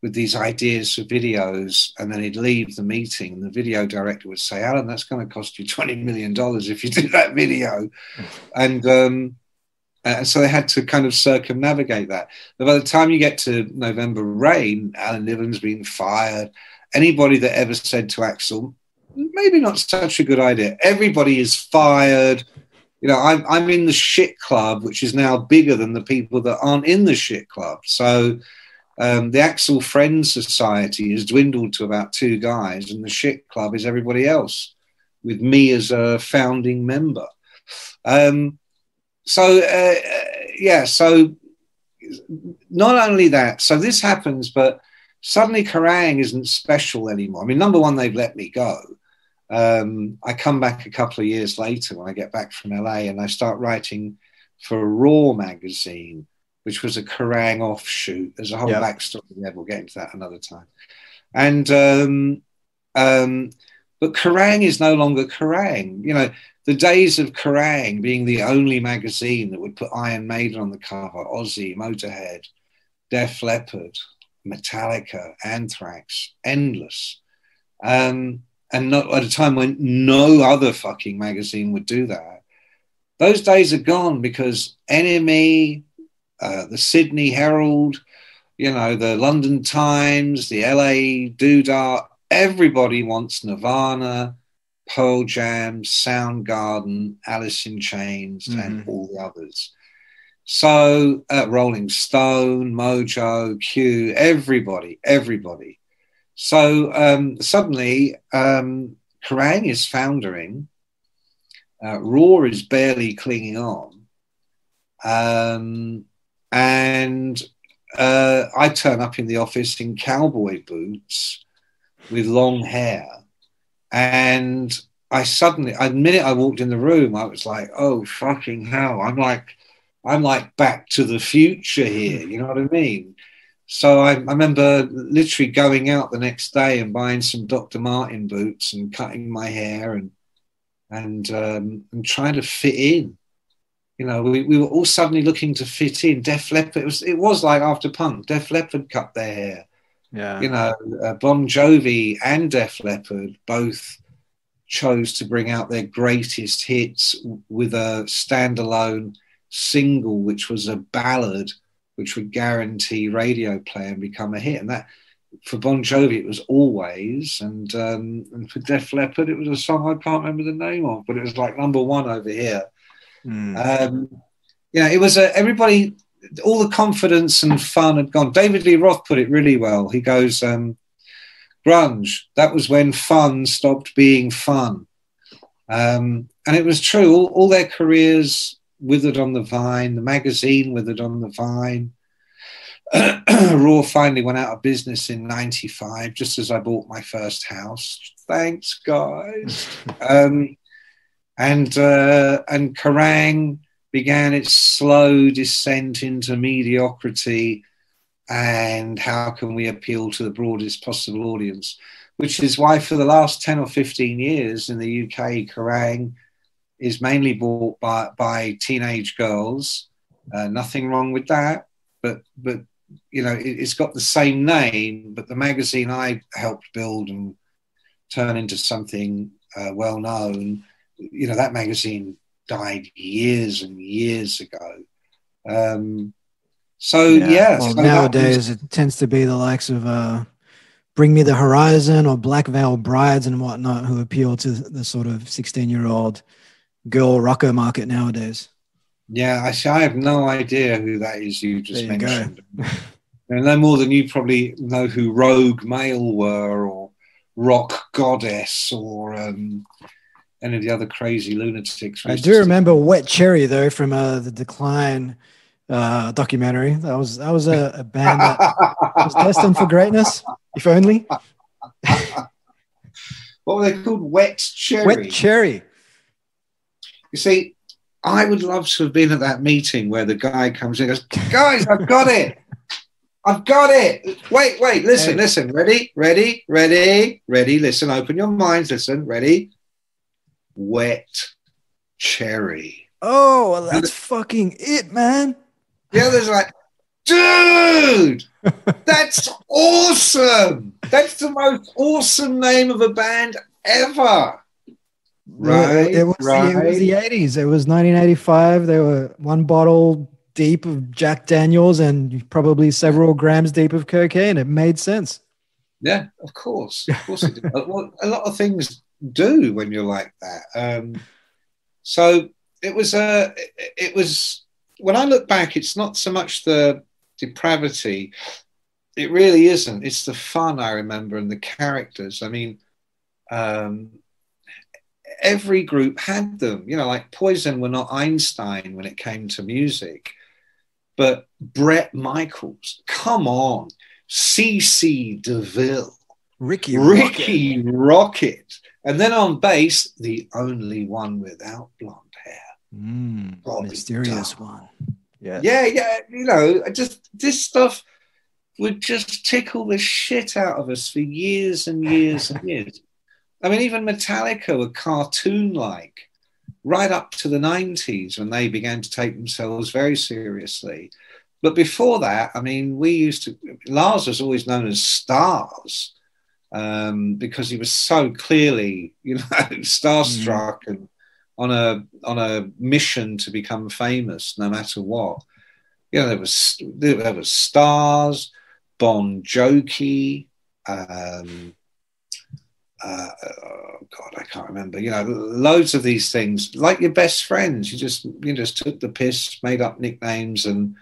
with these ideas for videos, and then he'd leave the meeting, and the video director would say, "Alan, that's going to cost you twenty million dollars if you do that video," and um, and so they had to kind of circumnavigate that. But by the time you get to November Rain, Alan Niven's been fired. Anybody that ever said to Axl, maybe not such a good idea. Everybody is fired. You know, I'm, I'm in the shit club, which is now bigger than the people that aren't in the shit club. So um, the Axl Friends Society has dwindled to about two guys, and the shit club is everybody else, with me as a founding member. Um, so, uh, yeah, so not only that, so this happens, but suddenly Kerrang isn't special anymore. I mean, number one, they've let me go. Um, I come back a couple of years later when I get back from LA and I start writing for Raw magazine which was a Kerrang offshoot. There's a whole yep. backstory there. We'll get into that another time. And um, um, but Kerrang is no longer Kerrang. You know, the days of Kerrang being the only magazine that would put Iron Maiden on the cover, Ozzy, Motorhead, Def Leppard, Metallica, Anthrax, endless. Um, and not at a time when no other fucking magazine would do that. Those days are gone because NME, uh, the Sydney Herald, you know, the London Times, the LA Doodah. Everybody wants Nirvana, Pearl Jam, Soundgarden, Alice in Chains, mm-hmm. and all the others. So, uh, Rolling Stone, Mojo, Q, everybody, everybody. So um, suddenly, um, Kerrang is foundering. Uh, Raw is barely clinging on. Um, and uh, I turn up in the office in cowboy boots with long hair. And I suddenly, the minute I walked in the room, I was like, oh, fucking hell. I'm like, I'm like back to the future here. You know what I mean? So I, I, remember literally going out the next day and buying some Dr. Martin boots and cutting my hair and and um, and trying to fit in. You know, we, we were all suddenly looking to fit in. Def Leppard, it was, it was like after punk, Def Leppard cut their hair. Yeah. You know, uh, Bon Jovi and Def Leppard both chose to bring out their greatest hits with a standalone single, which was a ballad, which would guarantee radio play and become a hit. And that, for Bon Jovi, it was always, and um, and for Def Leppard, it was a song I can't remember the name of, but it was like number one over here. Mm. Um, you know, it was a, everybody, all the confidence and fun had gone. David Lee Roth put it really well. He goes, um, grunge, that was when fun stopped being fun. Um, and it was true. All, all, their careers withered on the vine. The magazine withered on the vine. Raw finally went out of business in '95, just as I bought my first house. Thanks, guys. um, and uh, and Kerrang began its slow descent into mediocrity and how can we appeal to the broadest possible audience? Which is why for the last 10 or 15 years in the UK Kerrang is mainly bought by, by teenage girls. Uh, nothing wrong with that but but you know it, has got the same name but the magazine I helped build and turn into something uh, well known you know, that magazine died years and years ago. Um, so yeah, yeah well, so nowadays was, it tends to be the likes of uh, Bring Me the Horizon or Black Veil Brides and whatnot who appeal to the sort of sixteen-year-old girl rocker market nowadays. Yeah, I see. I have no idea who that is. You just you mentioned. no more than you probably know who Rogue Male were, or Rock Goddess, or um, any of the other crazy lunatics. I do remember Wet Cherry though from uh, the Decline uh, documentary. That was that was a, a band that was destined for greatness, if only. what were they called? Wet Cherry. Wet Cherry. You see, I would love to have been at that meeting where the guy comes in and goes, "Guys, I've got it." I've got it. Wait, wait, listen, hey. listen. Ready, ready, ready, ready. Listen, open your minds. Listen, ready wet Cherry. Oh, well, that's fucking it, man. The other's like, dude, that's awesome. That's the most awesome name of a band ever. Right, it, was, right. it was the 80s. It was 1985. They were one bottle deep of Jack Daniels and probably several grams deep of cocaine. It made sense. Yeah, of course. Of course it did. well, a lot of things do when you're like that. Um, so it was a, uh, it was when I look back, it's not so much the depravity. It really isn't. It's the fun I remember and the characters. I mean, um, every group had them. You know, like Poison were not Einstein when it came to music, but Bret Michaels, come on, CC DeVille, Ricky Rikki Rockett. Rockett. And then on bass, the only one without blonde hair, mm, mysterious Dunn. one. Yeah, yeah, yeah. You know, just this stuff would just tickle the shit out of us for years and years and years. I mean, even Metallica were cartoon like right up to the 90s when they began to take themselves very seriously. But before that, I mean, we used to, Lars was always known as Stars um, because he was so clearly, you know, starstruck mm. and on a on a mission to become famous, no matter what. You know, there was there was Stars, Bon Jovi, um, uh, oh God, I can't remember. You know, loads of these things, like your best friends. You just you just took the piss, made up nicknames, and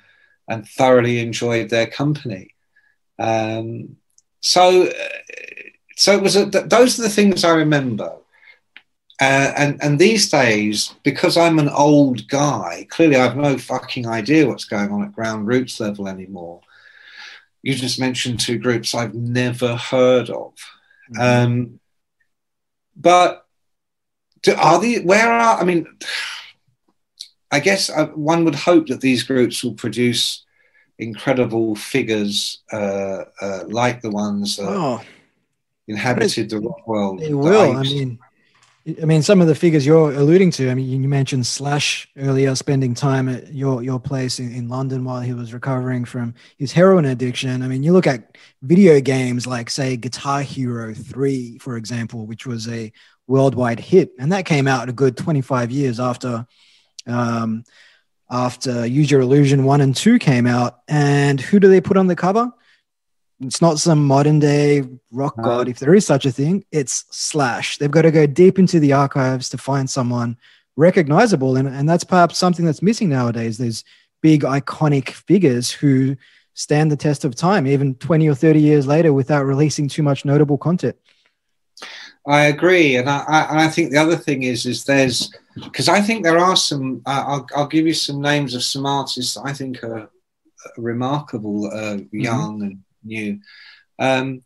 and thoroughly enjoyed their company. Um, so, uh, so it was. A, those are the things I remember. Uh, and and these days, because I'm an old guy, clearly I have no fucking idea what's going on at ground roots level anymore. You just mentioned two groups I've never heard of. Mm-hmm. Um, but do, are the where are I mean, I guess uh, one would hope that these groups will produce incredible figures uh, uh, like the ones that oh, inhabited the rock world. They will. I, mean, I mean, some of the figures you're alluding to. I mean, you mentioned Slash earlier, spending time at your your place in, in, London while he was recovering from his heroin addiction. I mean, you look at video games like, say, Guitar Hero Three, for example, which was a worldwide hit, and that came out a good 25 years after um, after Use Your Illusion One and Two came out. And who do they put on the cover? It's not some modern day rock god, if there is such a thing. It's Slash. They've got to go deep into the archives to find someone recognizable. And, and that's perhaps something that's missing nowadays. There's big, iconic figures who stand the test of time, even 20 or 30 years later, without releasing too much notable content. I agree, and I, I, I, think the other thing is is there's because I think there are some. Uh, I'll, I'll give you some names of some artists I think are remarkable, uh, mm-hmm. young mm-hmm. and new. Um,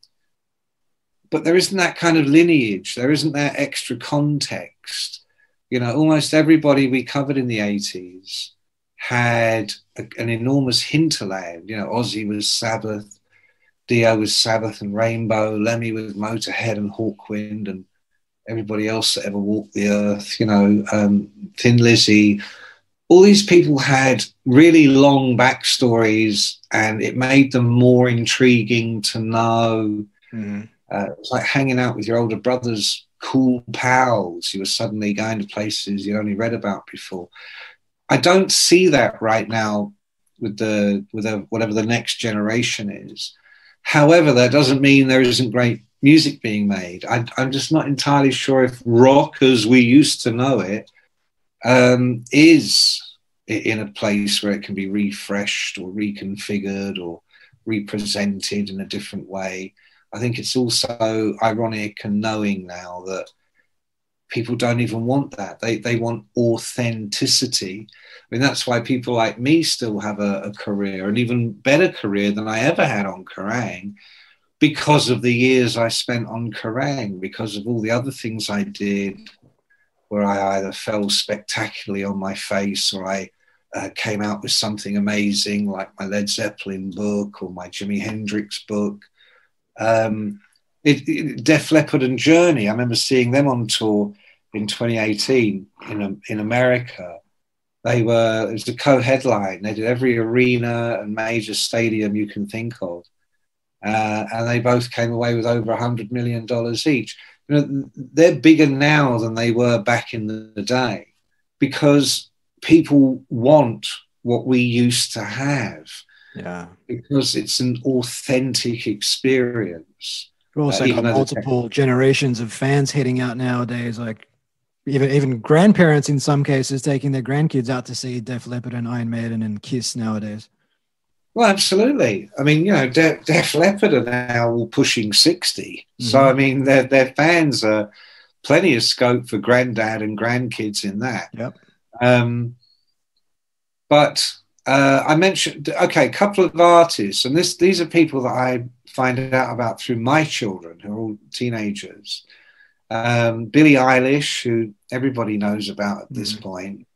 but there isn't that kind of lineage. There isn't that extra context. You know, almost everybody we covered in the 80s had a, an enormous hinterland. You know, Ozzy was Sabbath, Dio was Sabbath and Rainbow, Lemmy was Motorhead and Hawkwind, and everybody else that ever walked the earth. You know, um, Thin Lizzy, all these people had really long backstories and it made them more intriguing to know. Mm-hmm. Uh, it was like hanging out with your older brother's cool pals. You were suddenly going to places you'd only read about before. I don't see that right now with the with the, whatever the next generation is. However, that doesn't mean there isn't great music being made. I, am just not entirely sure if rock as we used to know it um, is in a place where it can be refreshed or reconfigured or represented in a different way. I think it's also ironic and knowing now that people don't even want that. They, they want authenticity. I mean, that's why people like me still have a, a career, an even better career than I ever had on Kerrang, because of the years I spent on Kerrang, because of all the other things I did where I either fell spectacularly on my face or I uh, came out with something amazing like my Led Zeppelin book or my Jimi Hendrix book. Um, it, it, Def Leppard and Journey, I remember seeing them on tour in 2018. in in America. They were it was the co-headline. They did every arena and major stadium you can think of, uh, and they both came away with over a hundred million dollars each. You know, they're bigger now than they were back in the day because people want what we used to have. Yeah. Because it's an authentic experience. We've also uh, got multiple generations of fans heading out nowadays, like even even grandparents in some cases taking their grandkids out to see Def Leppard and Iron Maiden and Kiss nowadays. Well, absolutely. I mean, you know, Def, Def Leppard are now all pushing 60. Mm-hmm. So, I mean, their, their fans are plenty of scope for granddad and grandkids in that. Yep. Um, but uh, I mentioned, okay, a couple of artists, and this these are people that I find out about through my children who are all teenagers. Um, Billie Eilish, who everybody knows about at this mm-hmm. point.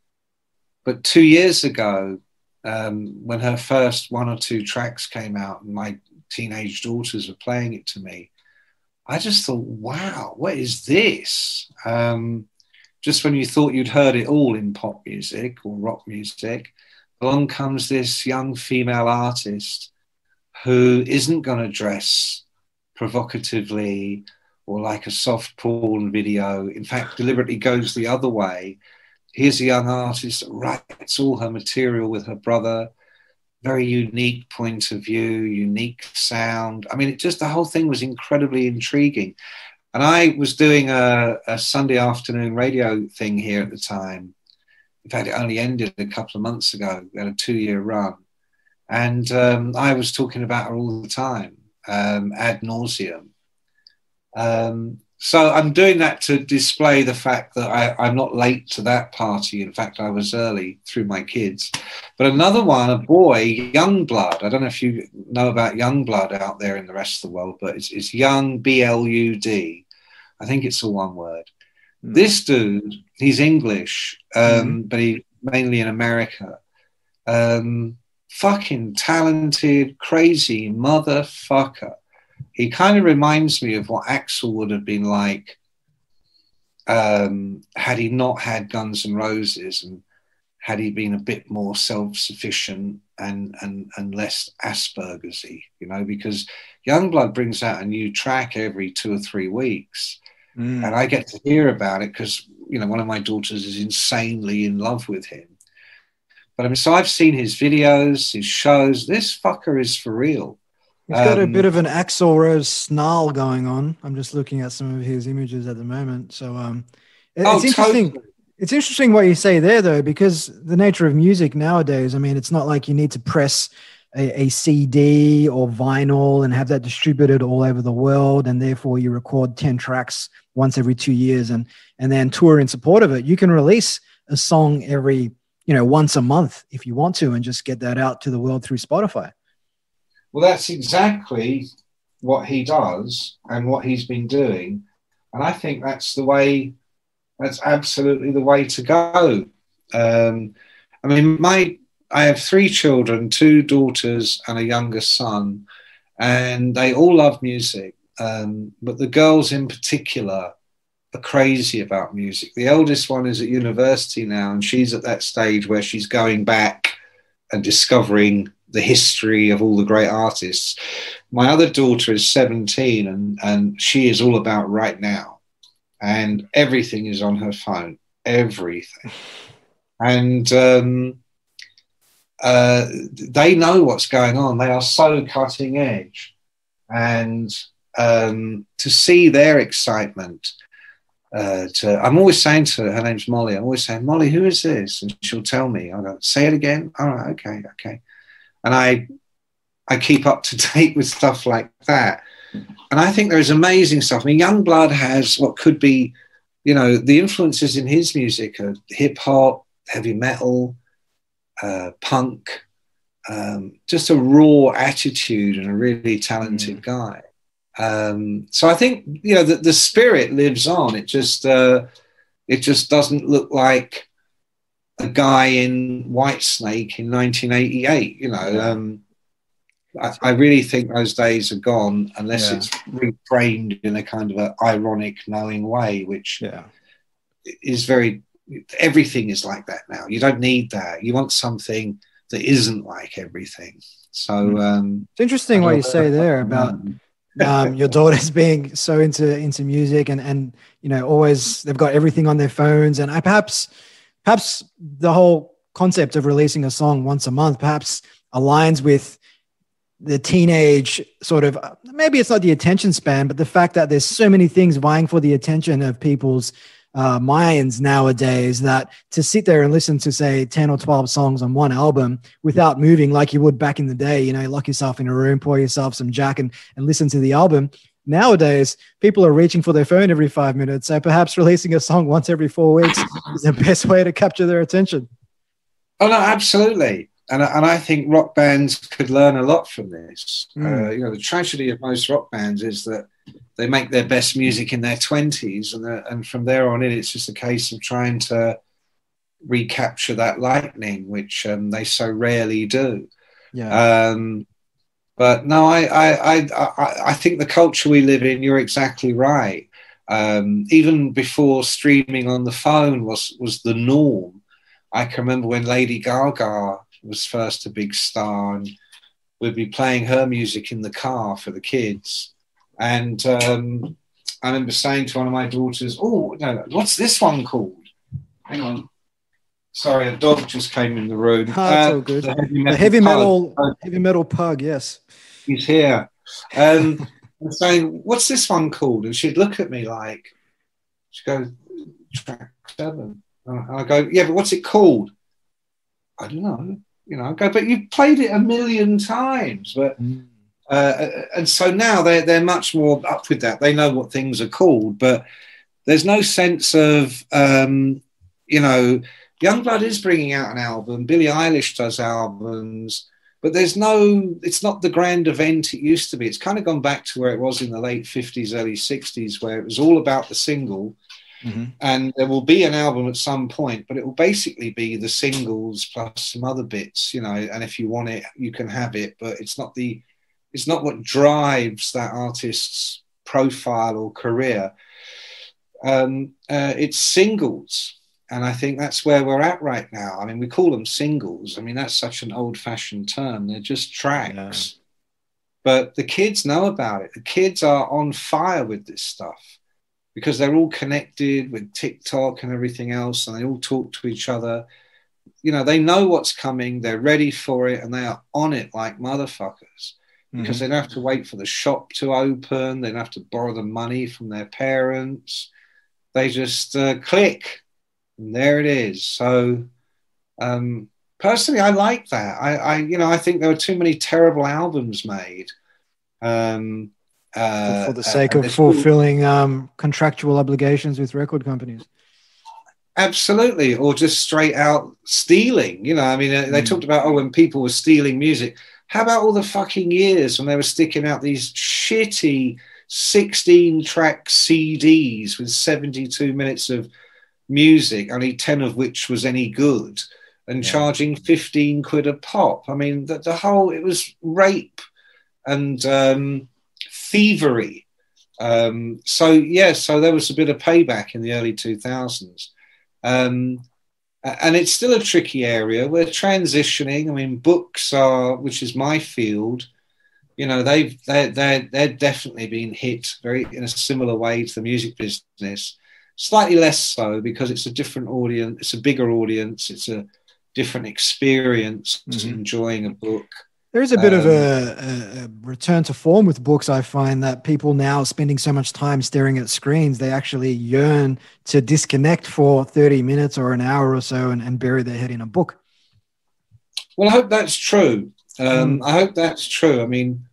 But two years ago, um, when her first one or two tracks came out and my teenage daughters were playing it to me, I just thought, wow, what is this? Um, just when you thought you'd heard it all in pop music or rock music, along comes this young female artist who isn't going to dress provocatively or like a soft porn video. In fact, deliberately goes the other way. Here's a young artist that writes all her material with her brother. Very unique point of view, unique sound. I mean, it just the whole thing was incredibly intriguing. And I was doing a, a Sunday afternoon radio thing here at the time. In fact, it only ended a couple of months ago. We had a two year run. And um, I was talking about her all the time, um, ad nauseum. Um, so I'm doing that to display the fact that I, am not late to that party. In fact, I was early through my kids. But another one, a boy, Yungblud. I don't know if you know about Yungblud out there in the rest of the world, but it's, it's Young B L U D. I think it's a one word. Mm. This dude, he's English, um, mm. but he mainly in America. Um, fucking talented, crazy motherfucker he kind of reminds me of what Axl would have been like um, had he not had Guns N' Roses and had he been a bit more self-sufficient and and and less Aspergersy, you know, because Yungblud brings out a new track every two or three weeks, mm. and I get to hear about it because you know one of my daughters is insanely in love with him. But I mean, so I've seen his videos, his shows. This fucker is for real. He's got um, a bit of an Axl Rose snarl going on. I'm just looking at some of his images at the moment. So um, it, oh, it's interesting. Totally. It's interesting what you say there, though, because the nature of music nowadays. I mean, it's not like you need to press a, a, CD or vinyl and have that distributed all over the world, and therefore you record ten tracks once every two years and and then tour in support of it. You can release a song every you know once a month if you want to, and just get that out to the world through Spotify. Well, that's exactly what he does and what he's been doing. And I think that's the way, that's absolutely the way to go. Um, I mean, my, I have three children, two daughters and a younger son, and they all love music. Um, but the girls in particular are crazy about music. The eldest one is at university now, and she's at that stage where she's going back and discovering the history of all the great artists. My other daughter is 17 and, and she is all about right now. And everything is on her phone, everything. And um, uh, they know what's going on. They are so cutting edge. And um, to see their excitement, uh, to, I'm always saying to her, her name's Molly, I'm always saying, Molly, who is this? And she'll tell me. I go, say it again. All right, okay, okay and I I keep up to date with stuff like that. And I think there is amazing stuff. I mean, Yungblud has what could be, you know, the influences in his music are hip hop, heavy metal, uh, punk, um, just a raw attitude and a really talented mm. guy. Um, so I think you know the, the spirit lives on. It just uh, it just doesn't look like a guy in Whitesnake in 1988. You know, um, I, I, really think those days are gone unless yeah. it's reframed in a kind of an ironic, knowing way, which yeah. is very everything is like that now. You don't need that. You want something that isn't like everything. So hmm. um, it's interesting what you say there about um, your daughters being so into into music and and you know always they've got everything on their phones and I perhaps perhaps the whole concept of releasing a song once a month perhaps aligns with the teenage sort of maybe it's not the attention span but the fact that there's so many things vying for the attention of people's uh, minds nowadays that to sit there and listen to say 10 or 12 songs on one album without moving like you would back in the day you know lock yourself in a room pour yourself some jack and, and listen to the album nowadays people are reaching for their phone every five minutes so perhaps releasing a song once every four weeks is the best way to capture their attention oh no absolutely and, and I think rock bands could learn a lot from this. Mm. Uh, you know, the tragedy of most rock bands is that they make their best music in their 20s and, and from there on in it's just a case of trying to recapture that lightning which um, they so rarely do yeah um, but no I, I, I i think the culture we live in you're exactly right um, even before streaming on the phone was was the norm i can remember when lady gaga was first a big star and we'd be playing her music in the car for the kids and um, I remember saying to one of my daughters, "Oh, no, what's this one called?" Hang on. Sorry, a dog just came in the room. Oh, uh, all good. The heavy metal, the heavy metal, pug. heavy metal pug. Yes, he's here. Um, I'm saying, "What's this one called?" And she'd look at me like, she goes, "Track seven. And I go, "Yeah, but what's it called?" I don't know. You know, I go, "But you've played it a million times." But mm. Uh, and so now they're, they're much more up with that. They know what things are called, but there's no sense of, um, you know, Yungblud is bringing out an album. Billie Eilish does albums, but there's no, it's not the grand event it used to be. It's kind of gone back to where it was in the late 50s, early 60s, where it was all about the single. Mm-hmm. And there will be an album at some point, but it will basically be the singles plus some other bits, you know. And if you want it, you can have it, but it's not the it's not what drives that artist's profile or career. Um, uh, it's singles. And I think that's where we're at right now. I mean, we call them singles. I mean, that's such an old fashioned term. They're just tracks. Yeah. But the kids know about it. The kids are on fire with this stuff because they're all connected with TikTok and everything else, and they all talk to each other. You know, they know what's coming, they're ready for it, and they are on it like motherfuckers because mm-hmm. they don't have to wait for the shop to open. They don't have to borrow the money from their parents. They just uh, click, and there it is. So, um, personally, I like that. I, I, you know, I think there were too many terrible albums made. Um, uh, for the sake of fulfilling um, contractual obligations with record companies. Absolutely, or just straight out stealing. You know, I mean, they mm. talked about oh, when people were stealing music. How about all the fucking years when they were sticking out these shitty 16 track CDs with 72 minutes of music, only 10 of which was any good, and yeah. charging 15 quid a pop? I mean, the, the whole, it was rape and um, thievery. Um, so, yeah, so there was a bit of payback in the early 2000s. Um, and it's still a tricky area. We're transitioning. I mean, books are, which is my field, you know, they've they're they're, they're definitely being hit very in a similar way to the music business. Slightly less so because it's a different audience, it's a bigger audience, it's a different experience mm-hmm. enjoying a book. There is a bit um, of a, a, return to form with books. I find that people now spending so much time staring at screens, they actually yearn to disconnect for 30 minutes or an hour or so and, and bury their head in a book. Well, I hope that's true. Um, mm. I hope that's true. I mean,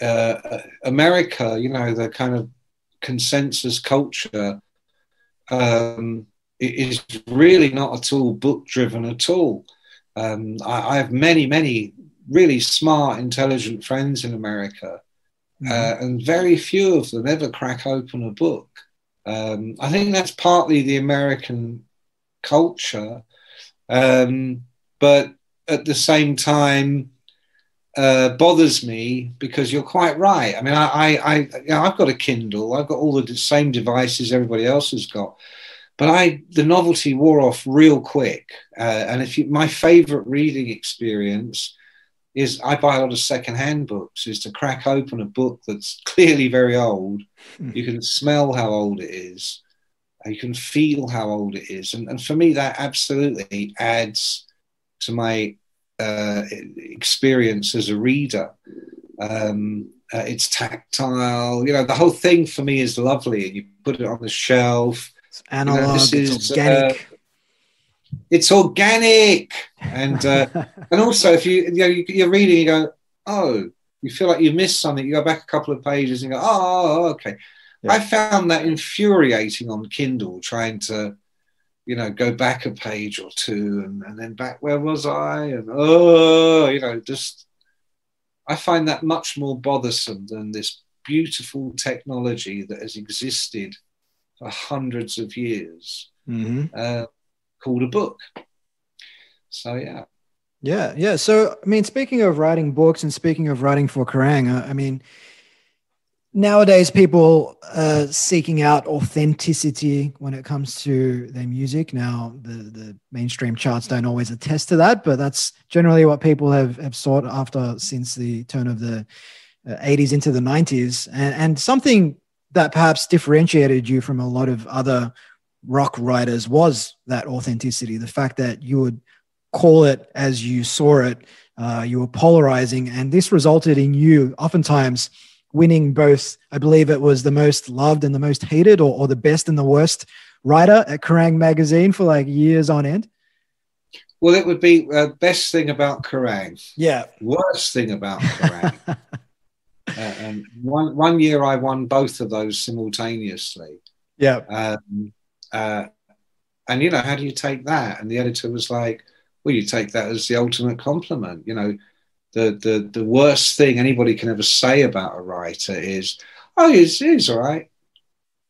uh, America, you know, the kind of consensus culture um, is really not at all book driven at all. Um, I, I, have many, many really smart, intelligent friends in America, mm-hmm. uh, and very few of them ever crack open a book. Um, I think that's partly the American culture, um, but at the same time, uh, bothers me because you're quite right. I mean, I, I, I you know, I've got a Kindle. I've got all the same devices everybody else has got, but I the novelty wore off real quick. Uh, and if you, my favorite reading experience is I buy a lot of secondhand books. Is to crack open a book that's clearly very old. Mm. You can smell how old it is. You can feel how old it is, and, and for me that absolutely adds to my uh, experience as a reader. Um, uh, it's tactile. You know, the whole thing for me is lovely. And you put it on the shelf. It's analog. You know, it's is, organic. Uh, it's organic, and uh, and also if you you know you're reading, you go, oh, you feel like you missed something. You go back a couple of pages and go, oh, okay. Yeah. I found that infuriating on Kindle, trying to you know, go back a page or two and, and then back, where was I? And oh, you know, just I find that much more bothersome than this beautiful technology that has existed for hundreds of years mm-hmm. uh, called a book. So, yeah. Yeah, yeah. So, I mean, speaking of writing books and speaking of writing for Kerrang, I, I mean, nowadays people are seeking out authenticity when it comes to their music. Now the, the mainstream charts don't always attest to that but that's generally what people have, have sought after since the turn of the 80s uh, into the 90s and, and something that perhaps differentiated you from a lot of other rock writers was that authenticity the fact that you would call it as you saw it uh, you were polarizing and this resulted in you oftentimes winning both, I believe it was the most loved and the most hated, or, or the best and the worst writer at Kerrang magazine for like years on end? Well, it would be uh, best thing about Kerrang. Yeah. Worst thing about Kerrang. uh, and one one year I won both of those simultaneously. Yeah. Um, uh, and you know, how do you take that? And the editor was like, "Well, you take that as the ultimate compliment." You know, the, the, the worst thing anybody can ever say about a writer is, oh, he's, he's all right.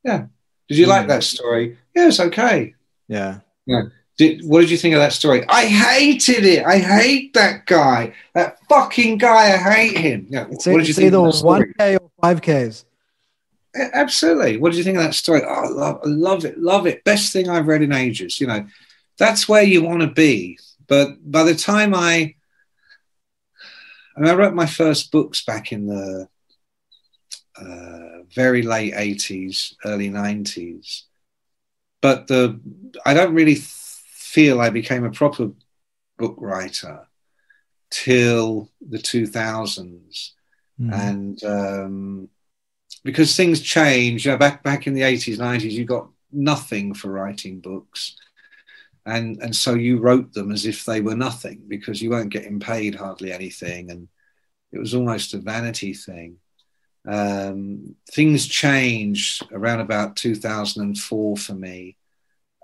Yeah. Did you mm. like that story? Yeah, it's okay. Yeah. Yeah. Did, what did you think of that story? I hated it. I hate that guy. That fucking guy. I hate him. Yeah. It's, what did you think? Either one K or five Ks. Absolutely. What did you think of that story? Oh, I love, I love it. Love it. Best thing I've read in ages. You know, that's where you want to be. But by the time I I, mean, I wrote my first books back in the uh, very late 80s, early 90s. But the I don't really feel I became a proper book writer till the 2000s. Mm. And um, because things change, you know, back, back in the 80s, 90s, you got nothing for writing books and and so you wrote them as if they were nothing because you weren't getting paid hardly anything. And it was almost a vanity thing. Um, things changed around about 2004 for me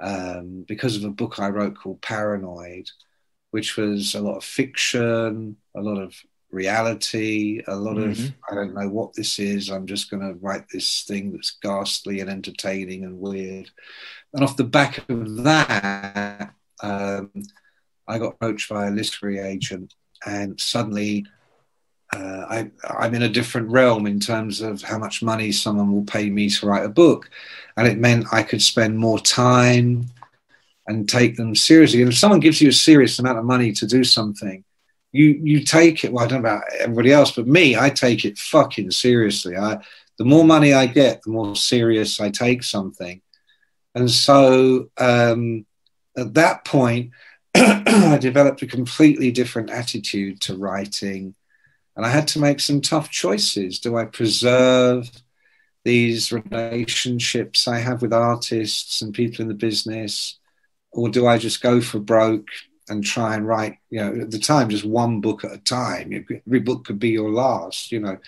um, because of a book i wrote called paranoid which was a lot of fiction a lot of reality a lot mm-hmm. of i don't know what this is. I'm just going to write this thing that's ghastly and entertaining and weird and off the back of that, um, I got approached by a literary agent, and suddenly uh, I, I'm in a different realm in terms of how much money someone will pay me to write a book. And it meant I could spend more time and take them seriously. And if someone gives you a serious amount of money to do something, you you take it. Well, I don't know about everybody else, but me, I take it fucking seriously. I the more money I get, the more serious I take something. And so um, at that point, I developed a completely different attitude to writing. And I had to make some tough choices. Do I preserve these relationships I have with artists and people in the business? Or do I just go for broke and try and write, you know, at the time, just one book at a time? Every book could be your last, you know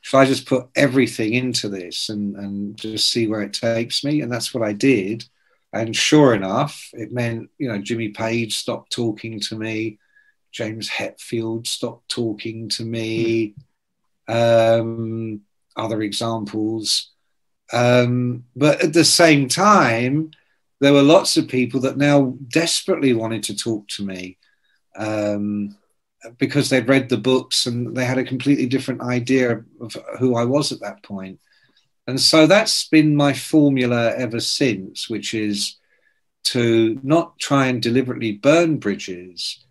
should I just put everything into this and, and just see where it takes me? And that's what I did. And sure enough, it meant, you know, Jimmy Page stopped talking to me, James Hetfield stopped talking to me, um, other examples. Um, but at the same time, there were lots of people that now desperately wanted to talk to me. Um, because they'd read the books and they had a completely different idea of who I was at that point. And so that's been my formula ever since, which is to not try and deliberately burn bridges,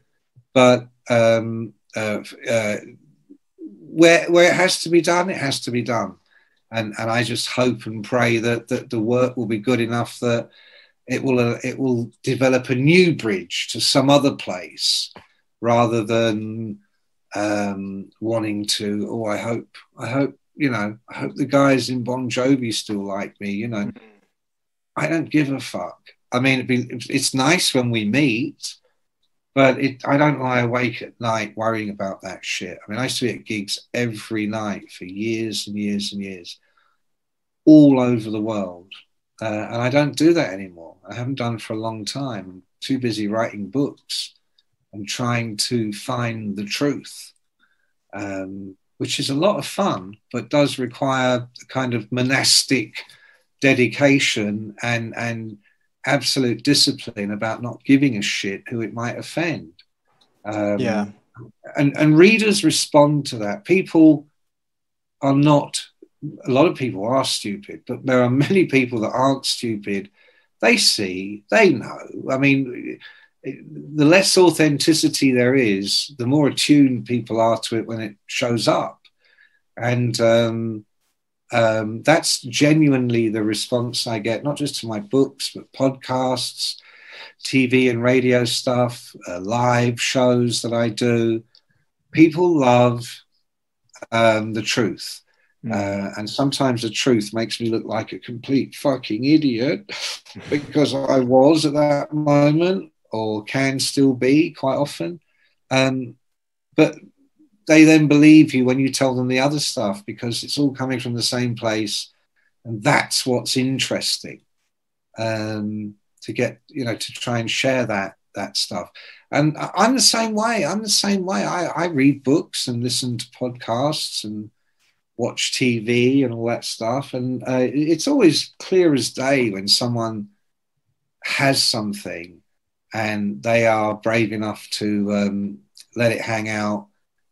but um, uh, uh, where where it has to be done, it has to be done. And and I just hope and pray that that the work will be good enough that it will uh, it will develop a new bridge to some other place rather than um, wanting to. Oh, I hope I hope you know I hope the guys in Bon Jovi still like me. You know, mm-hmm. I don't give a fuck. I mean, be, it's nice when we meet, but it, I don't lie awake at night worrying about that shit. I mean, I used to be at gigs every night for years and years and years, all over the world. Uh, and I don't do that anymore. I haven't done for a long time. I'm too busy writing books and trying to find the truth, um, which is a lot of fun, but does require a kind of monastic dedication and, and absolute discipline about not giving a shit who it might offend. Um, yeah. And, and readers respond to that. People are not a lot of people are stupid, but there are many people that aren't stupid. They see, they know. I mean, the less authenticity there is, the more attuned people are to it when it shows up. And um, um, that's genuinely the response I get, not just to my books, but podcasts, TV and radio stuff, uh, live shows that I do. People love um, the truth. Mm. Uh, and sometimes the truth makes me look like a complete fucking idiot because I was at that moment or can still be quite often. Um, but they then believe you when you tell them the other stuff because it's all coming from the same place. And that's what's interesting um, to get, you know, to try and share that that stuff. And I'm the same way. I'm the same way. I, I read books and listen to podcasts and watch TV and all that stuff. And uh, it's always clear as day when someone has something and they are brave enough to um, let it hang out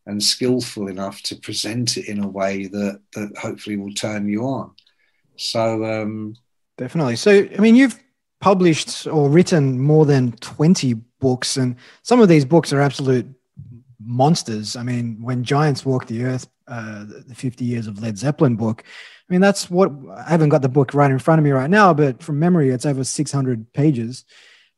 and skillful enough to present it in a way that that hopefully will turn you on. So um, definitely. So I mean, you've published or written more than twenty books, and some of these books are absolute monsters. I mean, when giants walk the earth uh, the 50 years of Led Zeppelin book. I mean, that's what I haven't got the book right in front of me right now, but from memory, it's over 600 pages.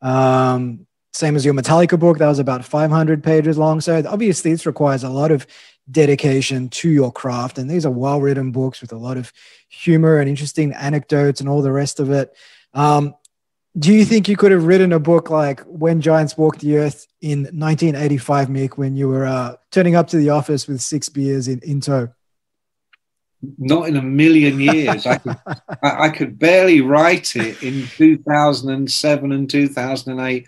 Um, same as your Metallica book, that was about 500 pages long. So obviously, this requires a lot of dedication to your craft. And these are well written books with a lot of humor and interesting anecdotes and all the rest of it. Um, do you think you could have written a book like When Giants Walk the Earth in 1985, Mick, when you were uh, turning up to the office with six beers in, in tow? Not in a million years. I, could, I, I could barely write it in 2007 and 2008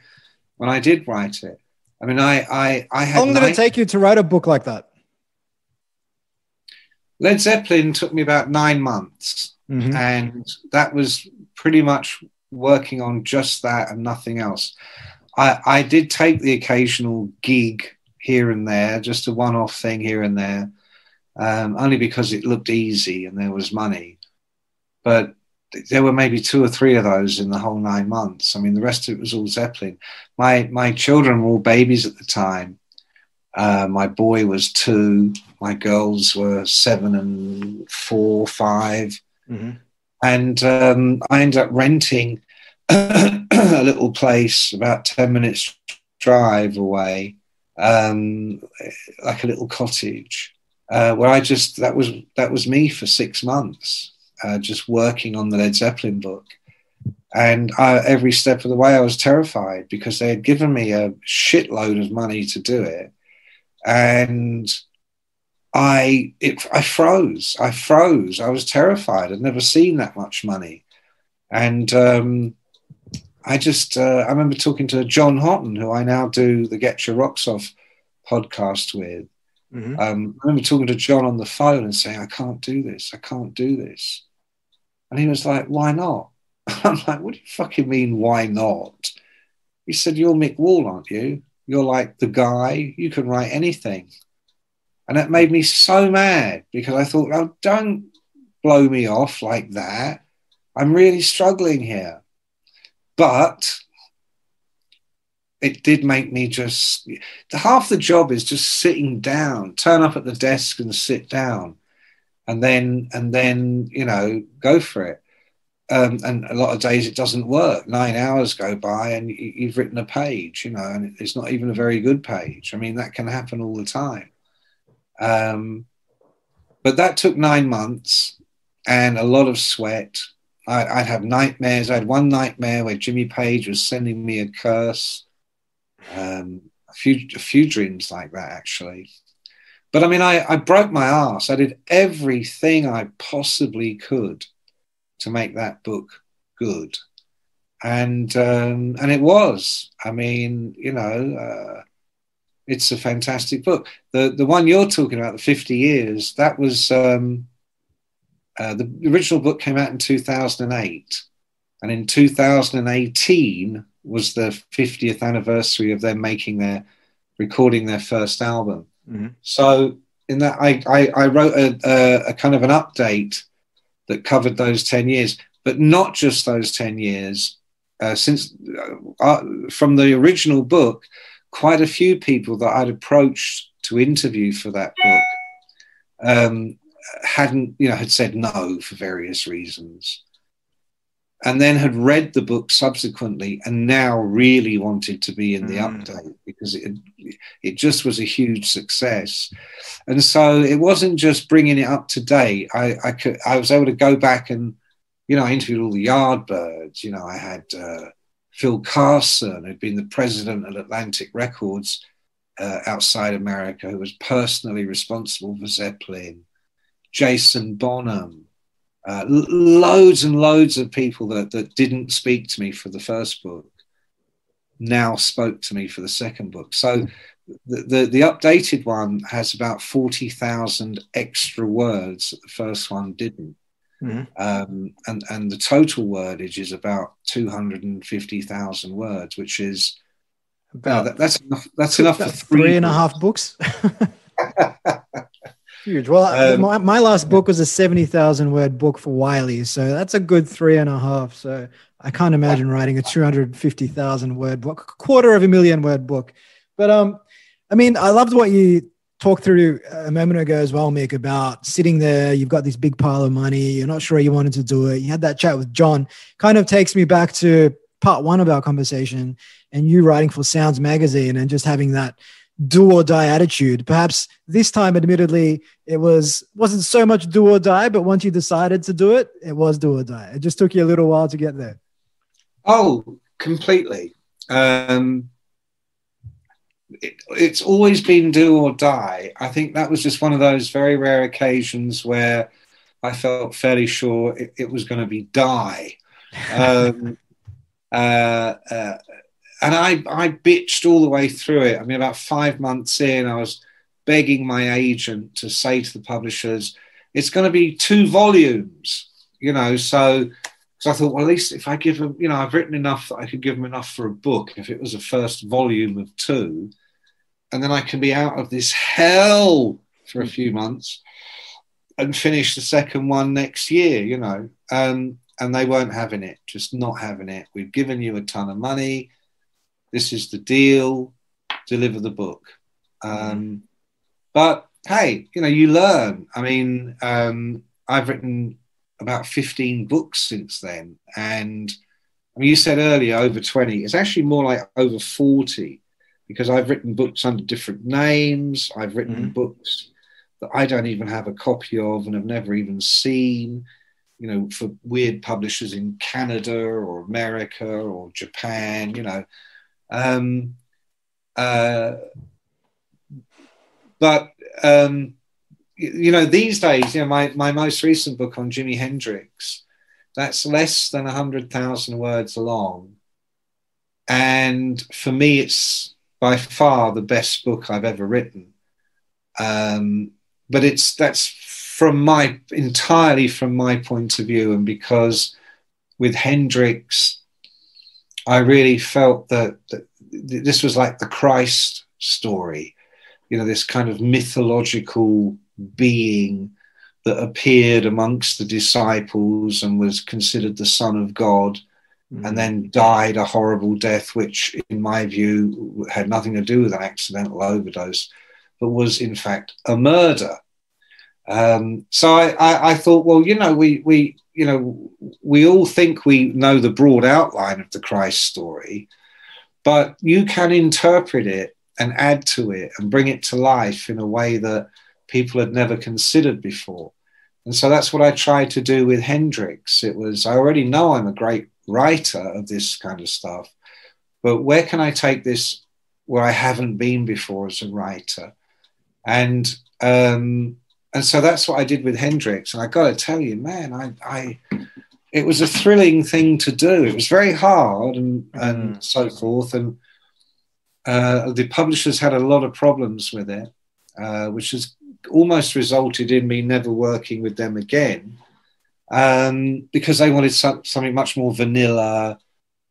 when I did write it. I mean, I, I, I had. How long did it take you to write a book like that? Led Zeppelin took me about nine months. Mm-hmm. And that was pretty much working on just that and nothing else. I, I did take the occasional gig here and there, just a one off thing here and there, um, only because it looked easy and there was money. But there were maybe two or three of those in the whole nine months. I mean, the rest of it was all Zeppelin. My, my children were all babies at the time. Uh, my boy was two, my girls were seven and four, 5 mm-hmm and um, I ended up renting a little place about 10 minutes drive away, um, like a little cottage, uh, where I just, that was, that was me for six months, uh, just working on the Led Zeppelin book. And I, every step of the way, I was terrified because they had given me a shitload of money to do it. And I it, I froze. I froze. I was terrified. I'd never seen that much money, and um, I just uh, I remember talking to John Houghton, who I now do the Getcha Rocks Off podcast with. Mm-hmm. Um, I remember talking to John on the phone and saying, "I can't do this. I can't do this," and he was like, "Why not?" I'm like, "What do you fucking mean? Why not?" He said, "You're Mick Wall, aren't you? You're like the guy. You can write anything." And that made me so mad because I thought, oh, don't blow me off like that. I'm really struggling here. But it did make me just half the job is just sitting down, turn up at the desk and sit down, and then and then you know go for it. Um, and a lot of days it doesn't work. Nine hours go by and you've written a page, you know, and it's not even a very good page. I mean, that can happen all the time. Um, but that took nine months and a lot of sweat. I, would have nightmares. I had one nightmare where Jimmy Page was sending me a curse. Um, a few a few dreams like that actually. But I mean, I, I broke my ass. I did everything I possibly could to make that book good, and um, and it was. I mean, you know, uh, it's a fantastic book. The the one you're talking about, the Fifty Years, that was um, uh, the original book came out in 2008, and in 2018 was the 50th anniversary of them making their recording their first album. Mm-hmm. So in that, I, I, I wrote a, a, a, kind of an update that covered those 10 years, but not just those 10 years. Uh, since uh, uh, from the original book, quite a few people that I'd approached to interview for that book um, hadn't, you know, had said no for various reasons and then had read the book subsequently and now really wanted to be in the mm. update because it it just was a huge success and so it wasn't just bringing it up to date i i could i was able to go back and you know i interviewed all the yardbirds you know i had uh, phil carson who'd been the president of atlantic records uh, outside america who was personally responsible for zeppelin jason bonham uh, loads and loads of people that, that didn't speak to me for the first book now spoke to me for the second book. So the, the, the updated one has about 40,000 extra words that the first one didn't. Mm-hmm. Um, and, and the total wordage is about 250,000 words, which is about uh, that, that's enough, that's enough for three, three and a half books. Huge. Well, um, my, my last book was a 70,000 word book for Wiley. So that's a good three and a half. So I can't imagine writing a 250,000 word book, a quarter of a million word book. But um, I mean, I loved what you talked through a moment ago as well, Mick, about sitting there. You've got this big pile of money. You're not sure you wanted to do it. You had that chat with John. Kind of takes me back to part one of our conversation and you writing for Sounds Magazine and just having that do or die attitude. Perhaps this time, admittedly, it was wasn't so much do or die, but once you decided to do it, it was do or die. It just took you a little while to get there. Oh, completely. Um, it, it's always been do or die. I think that was just one of those very rare occasions where I felt fairly sure it, it was going to be die. Um, uh, uh, and I, I bitched all the way through it. I mean, about five months in, I was begging my agent to say to the publishers, it's going to be two volumes, you know. So, so I thought, well, at least if I give them, you know, I've written enough that I could give them enough for a book if it was a first volume of two. And then I can be out of this hell for a few months and finish the second one next year, you know. Um, and they weren't having it, just not having it. We've given you a ton of money this is the deal, deliver the book. Um, but hey, you know, you learn. I mean, um, I've written about 15 books since then. And I mean, you said earlier over 20, it's actually more like over 40 because I've written books under different names. I've written mm-hmm. books that I don't even have a copy of and have never even seen, you know, for weird publishers in Canada or America or Japan, you know. Um, uh, but um, you know, these days, you know, my, my most recent book on Jimi Hendrix, that's less than hundred thousand words long, and for me, it's by far the best book I've ever written. Um, but it's that's from my entirely from my point of view, and because with Hendrix, I really felt that, that this was like the Christ story, you know, this kind of mythological being that appeared amongst the disciples and was considered the Son of God. and then died a horrible death, which, in my view, had nothing to do with an accidental overdose, but was in fact a murder. Um, so I, I, I, thought, well, you know, we, we, you know, we all think we know the broad outline of the Christ story, but you can interpret it and add to it and bring it to life in a way that people had never considered before. And so that's what I tried to do with Hendrix. It was, I already know I'm a great writer of this kind of stuff, but where can I take this where I haven't been before as a writer? And um, and so that's what I did with Hendrix. And I got to tell you, man, I, I it was a thrilling thing to do. It was very hard and and mm. so forth. And uh, the publishers had a lot of problems with it, uh, which has almost resulted in me never working with them again um, because they wanted some, something much more vanilla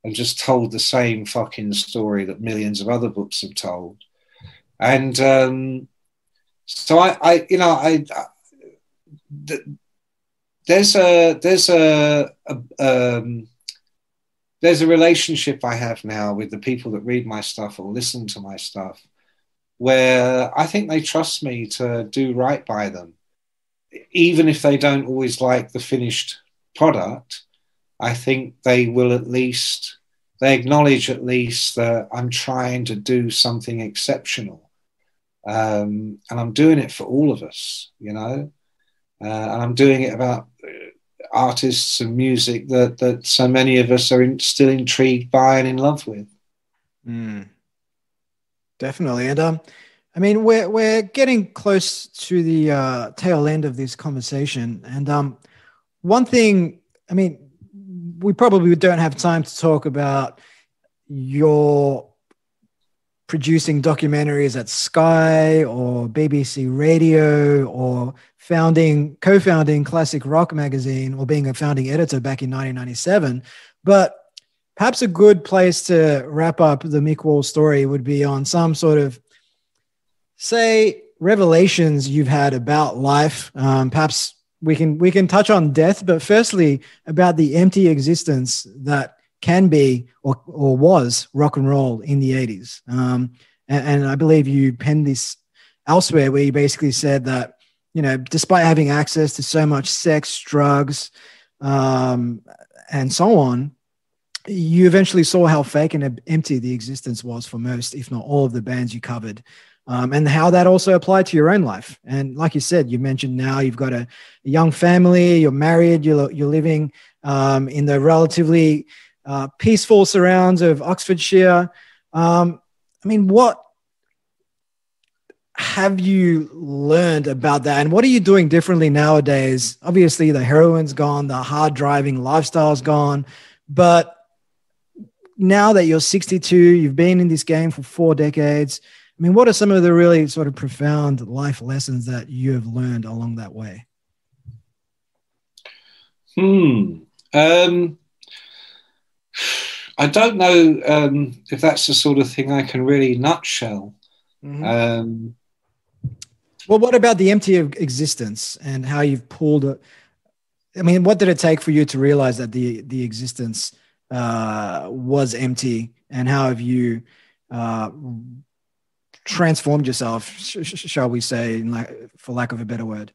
and just told the same fucking story that millions of other books have told. And um, so I, I, you know, I, I there's a there's a, a um, there's a relationship I have now with the people that read my stuff or listen to my stuff, where I think they trust me to do right by them, even if they don't always like the finished product. I think they will at least they acknowledge at least that I'm trying to do something exceptional, um, and I'm doing it for all of us, you know, uh, and I'm doing it about artists and music that that so many of us are in, still intrigued by and in love with. Mm. Definitely, and um, I mean we're we're getting close to the uh, tail end of this conversation, and um, one thing, I mean, we probably don't have time to talk about your producing documentaries at Sky or BBC Radio or founding co-founding Classic Rock magazine or being a founding editor back in 1997. But perhaps a good place to wrap up the Mick Wall story would be on some sort of say revelations you've had about life. Um, perhaps we can we can touch on death, but firstly about the empty existence that can be or, or was rock and roll in the 80s. Um, and, and, I believe you penned this elsewhere where you basically said that, you know, despite having access to so much sex, drugs, um, and so on, you eventually saw how fake and empty the existence was for most, if not all, of the bands you covered. Um, and how that also applied to your own life. And like you said, you mentioned now you've got a, a young family, you're married, you're, you're living um, in the relatively uh, peaceful surrounds of Oxfordshire. Um, I mean, what have you learned about that? And what are you doing differently nowadays? Obviously, the heroin's gone, the hard driving lifestyle's gone. But now that you're 62, you've been in this game for four decades. I mean, what are some of the really sort of profound life lessons that you have learned along that way? Hmm. Um, I don't know um, if that's the sort of thing I can really nutshell. Mm-hmm. Um, well, what about the empty of existence and how you've pulled it? I mean, what did it take for you to realize that the the existence uh, was empty, and how have you uh, transformed yourself? Sh- shall we say, for lack of a better word?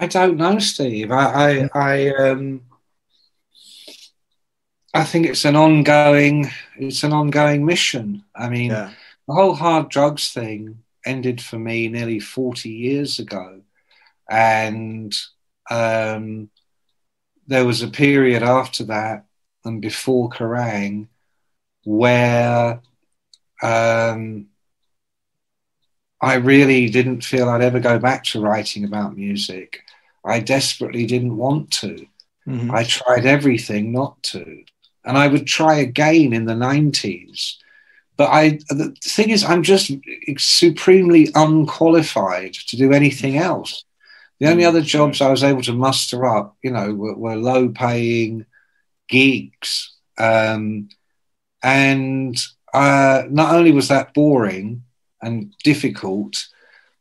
I don't know, Steve. I, I, I um, I think it's an ongoing it's an ongoing mission. I mean, yeah. the whole hard drugs thing ended for me nearly 40 years ago. And um, there was a period after that and before Kerrang where um, I really didn't feel I'd ever go back to writing about music. I desperately didn't want to. Mm-hmm. I tried everything not to and I would try again in the 90s. But I, the thing is, I'm just supremely unqualified to do anything else. The only other jobs I was able to muster up, you know, were, were low paying gigs. Um, and uh, not only was that boring and difficult,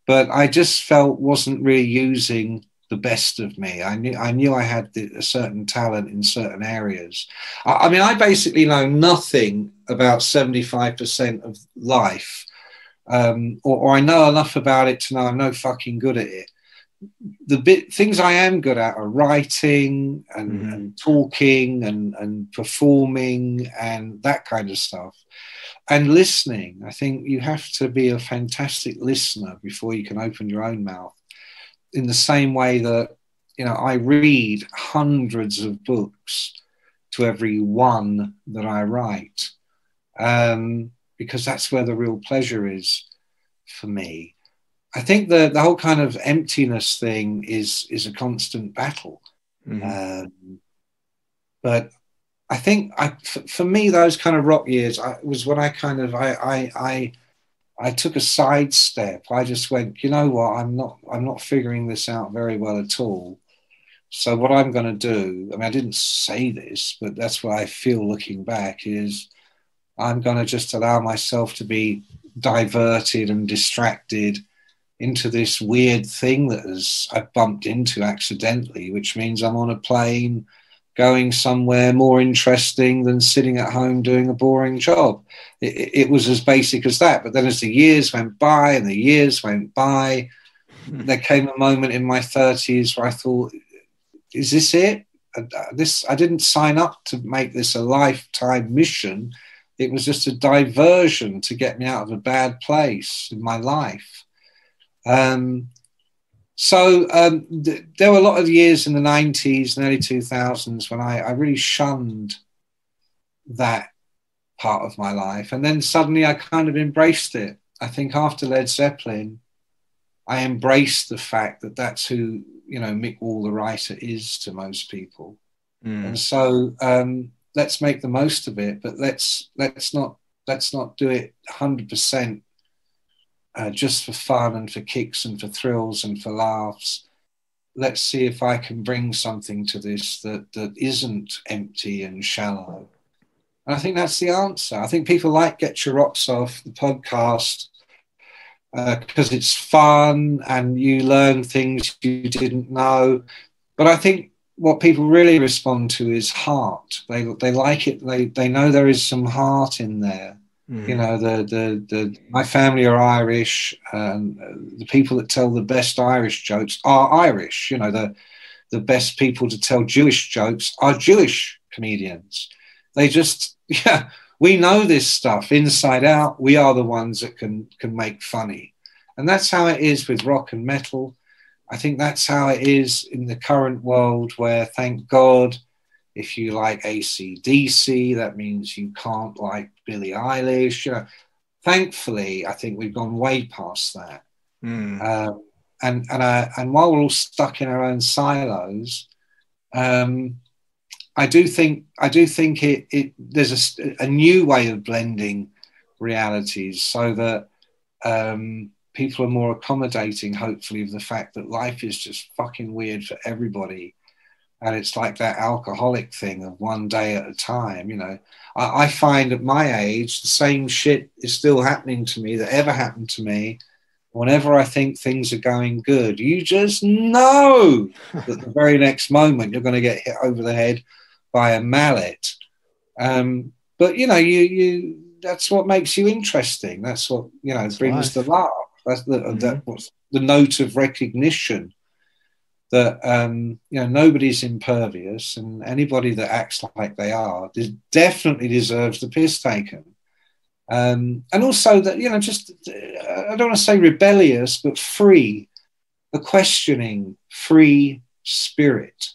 but I just felt wasn't really using the best of me. I knew I knew I had the, a certain talent in certain areas. I, I mean, I basically know nothing about seventy five percent of life, um, or, or, I know enough about it to know I'm no fucking good at it. The bit things I am good at are writing and, mm-hmm. and talking and, and performing and that kind of stuff and listening. I think you have to be a fantastic listener before you can open your own mouth in the same way that you know I read hundreds of books to every one that I write um, because that's where the real pleasure is for me. I think the the whole kind of emptiness thing is is a constant battle, mm-hmm. um, but I think I, for, for me those kind of rock years I, was when I kind of I I, I I took a sidestep. I just went, you know what? I'm not. I'm not figuring this out very well at all. So what I'm going to do? I mean, I didn't say this, but that's what I feel looking back. Is I'm going to just allow myself to be diverted and distracted into this weird thing that has I bumped into accidentally, which means I'm on a plane going somewhere more interesting than sitting at home doing a boring job. It, it, was as basic as that. But then as the years went by and the years went by, hmm. there came a moment in my 30s where I thought, is this it? This I didn't sign up to make this a lifetime mission. It was just a diversion to get me out of a bad place in my life. Um, so um, th- there were a lot of years in the 90s and early 2000s when I, I really shunned that part of my life. And then suddenly I kind of embraced it. I think after Led Zeppelin, I embraced the fact that that's who, you know, Mick Wall, the writer, is to most people. Mm. And so um, let's make the most of it, but let's let's not let's not do it 100% uh, just for fun and for kicks and for thrills and for laughs. Let's see if I can bring something to this that, that isn't empty and shallow. And I think that's the answer. I think people like Getcha Rocks Off, the podcast, because uh, it's fun and you learn things you didn't know. But I think what people really respond to is heart. They, they like it, they, they know there is some heart in there. Mm. You know, the, the, the, my family are Irish, and the people that tell the best Irish jokes are Irish. You know, the, the best people to tell Jewish jokes are Jewish comedians. They just, yeah, we know this stuff inside out. We are the ones that can, can make funny. And that's how it is with rock and metal. I think that's how it is in the current world where, thank God, if you like AC/DC, that means you can't like Billie Eilish. Thankfully, I think we've gone way past that. Mm. Um, and and and while we're all stuck in our own silos, um, I do think I do think it, it there's a, a new way of blending realities so that um, people are more accommodating, hopefully, of the fact that life is just fucking weird for everybody and it's like that alcoholic thing of one day at a time you know. I, I, find at my age the same shit is still happening to me that ever happened to me. Whenever i think things are going good you just know that the very next moment you're going to get hit over the head by a mallet. Um, but you know you you that's what makes you interesting. That's what you know that's brings life. the laugh. That's the, mm-hmm. that, what's the note of recognition that um, you know nobody's impervious, and anybody that acts like they are definitely deserves the piss taken. Um, and also that you know, just I don't want to say rebellious, but free, a questioning, free spirit,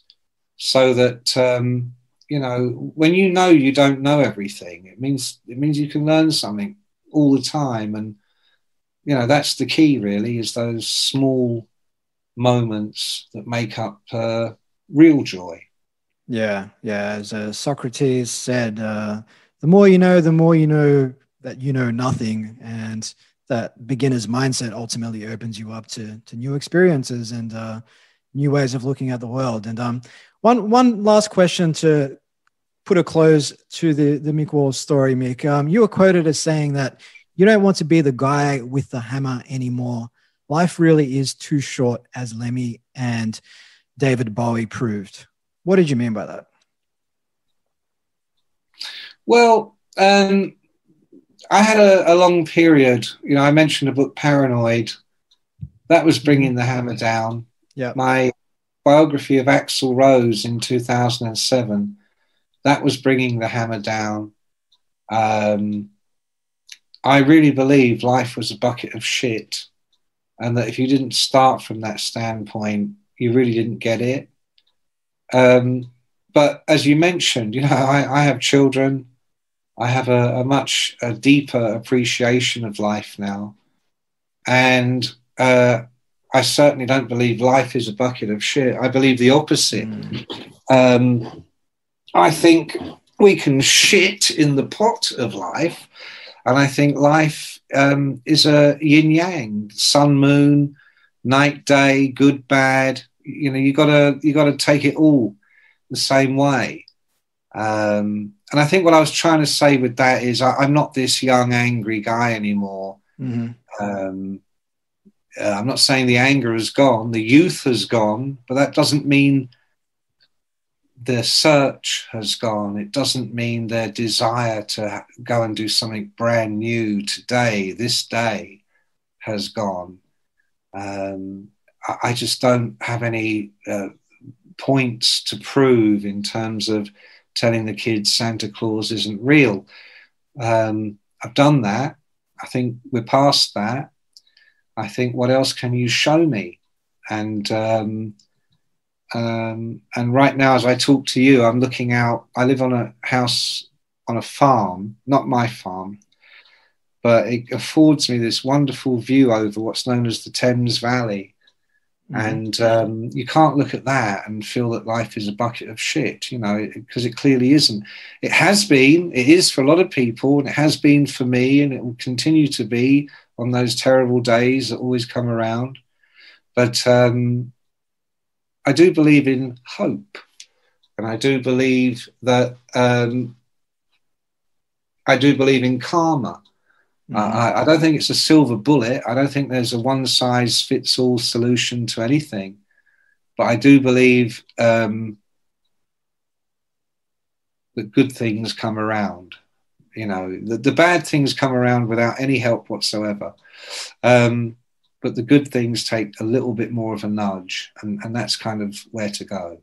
so that um, you know when you know you don't know everything, it means it means you can learn something all the time, and you know that's the key really is those small moments that make up uh, real joy. Yeah, yeah. As uh, Socrates said, uh, the more you know, the more you know that you know nothing, and that beginner's mindset ultimately opens you up to to new experiences and uh, new ways of looking at the world. And um, one one last question to put a close to the the Mick Wall story, Mick. Um, you were quoted as saying that you don't want to be the guy with the hammer anymore life really is too short, as Lemmy and David Bowie proved. What did you mean by that? Well, um, I had a, a, long period. You know, I mentioned a book Paranoid. That was bringing the hammer down. Yeah. My biography of Axl Rose in 2007. That was bringing the hammer down. Um, I really believe life was a bucket of shit, and that if you didn't start from that standpoint, you really didn't get it. Um, but as you mentioned, you know, I, I have children. I have a, a much a deeper appreciation of life now, and uh, I certainly don't believe life is a bucket of shit. I believe the opposite. Mm. Um, I think we can shit in the pot of life, and I think life um, is a yin yang, sun, moon, night, day, good, bad. You know, you gotta you gotta take it all the same way. Um, and I think what I was trying to say with that is I, am not this young angry guy anymore. Mm-hmm. Um, uh, I'm not saying the anger has gone, the youth has gone, but that doesn't mean their search has gone. It doesn't mean their desire to go and do something brand new today, this day, has gone. Um, I, just don't have any uh, points to prove in terms of telling the kids Santa Claus isn't real. Um, I've done that. I think we're past that. I think, what else can you show me? And um, um, and right now, as I talk to you, I'm looking out. I live on a house on a farm, not my farm, but it affords me this wonderful view over what's known as the Thames Valley. Mm-hmm. And um, you can't look at that and feel that life is a bucket of shit, you know, because it, it clearly isn't. It has been, it is for a lot of people, and it has been for me, and it will continue to be on those terrible days that always come around. But um, I do believe in hope, and I do believe that um, I do believe in karma. Mm-hmm. I, I, don't think it's a silver bullet. I don't think there's a one size fits all solution to anything. But I do believe um, that good things come around. You know, the, the, bad things come around without any help whatsoever. Um, but the good things take a little bit more of a nudge, and, and that's kind of where to go.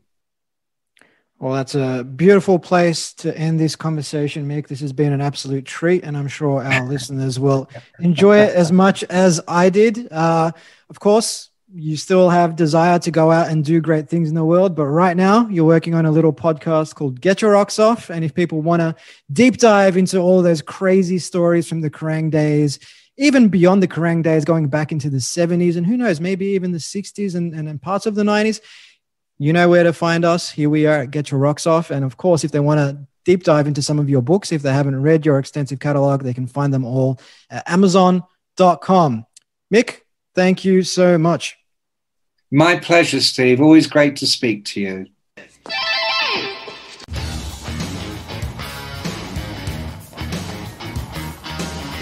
Well, that's a beautiful place to end this conversation, Mick. This has been an absolute treat, and I'm sure our listeners will enjoy it as much as I did. Uh, of course, you still have desire to go out and do great things in the world, but right now you're working on a little podcast called Getcha Rocks Off. And if people want to deep dive into all those crazy stories from the Kerrang days, even beyond the Kerrang days, going back into the 70s and who knows, maybe even the 60s and, and, and parts of the 90s. You know where to find us. Here we are at Getcha Rocks Off. And of course, if they want to deep dive into some of your books, if they haven't read your extensive catalog, they can find them all at amazon.com. Mick, thank you so much. My pleasure, Steve. Always great to speak to you.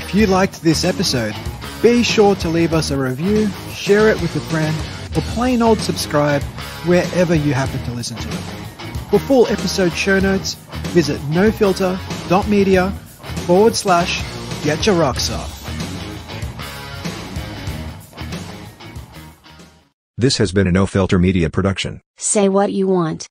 If you liked this episode, be sure to leave us a review, share it with a friend, or plain old subscribe wherever you happen to listen to it. For full episode show notes, visit nofilter.media forward slash getcha rocks off. This has been a No Filter Media production. Say what you want.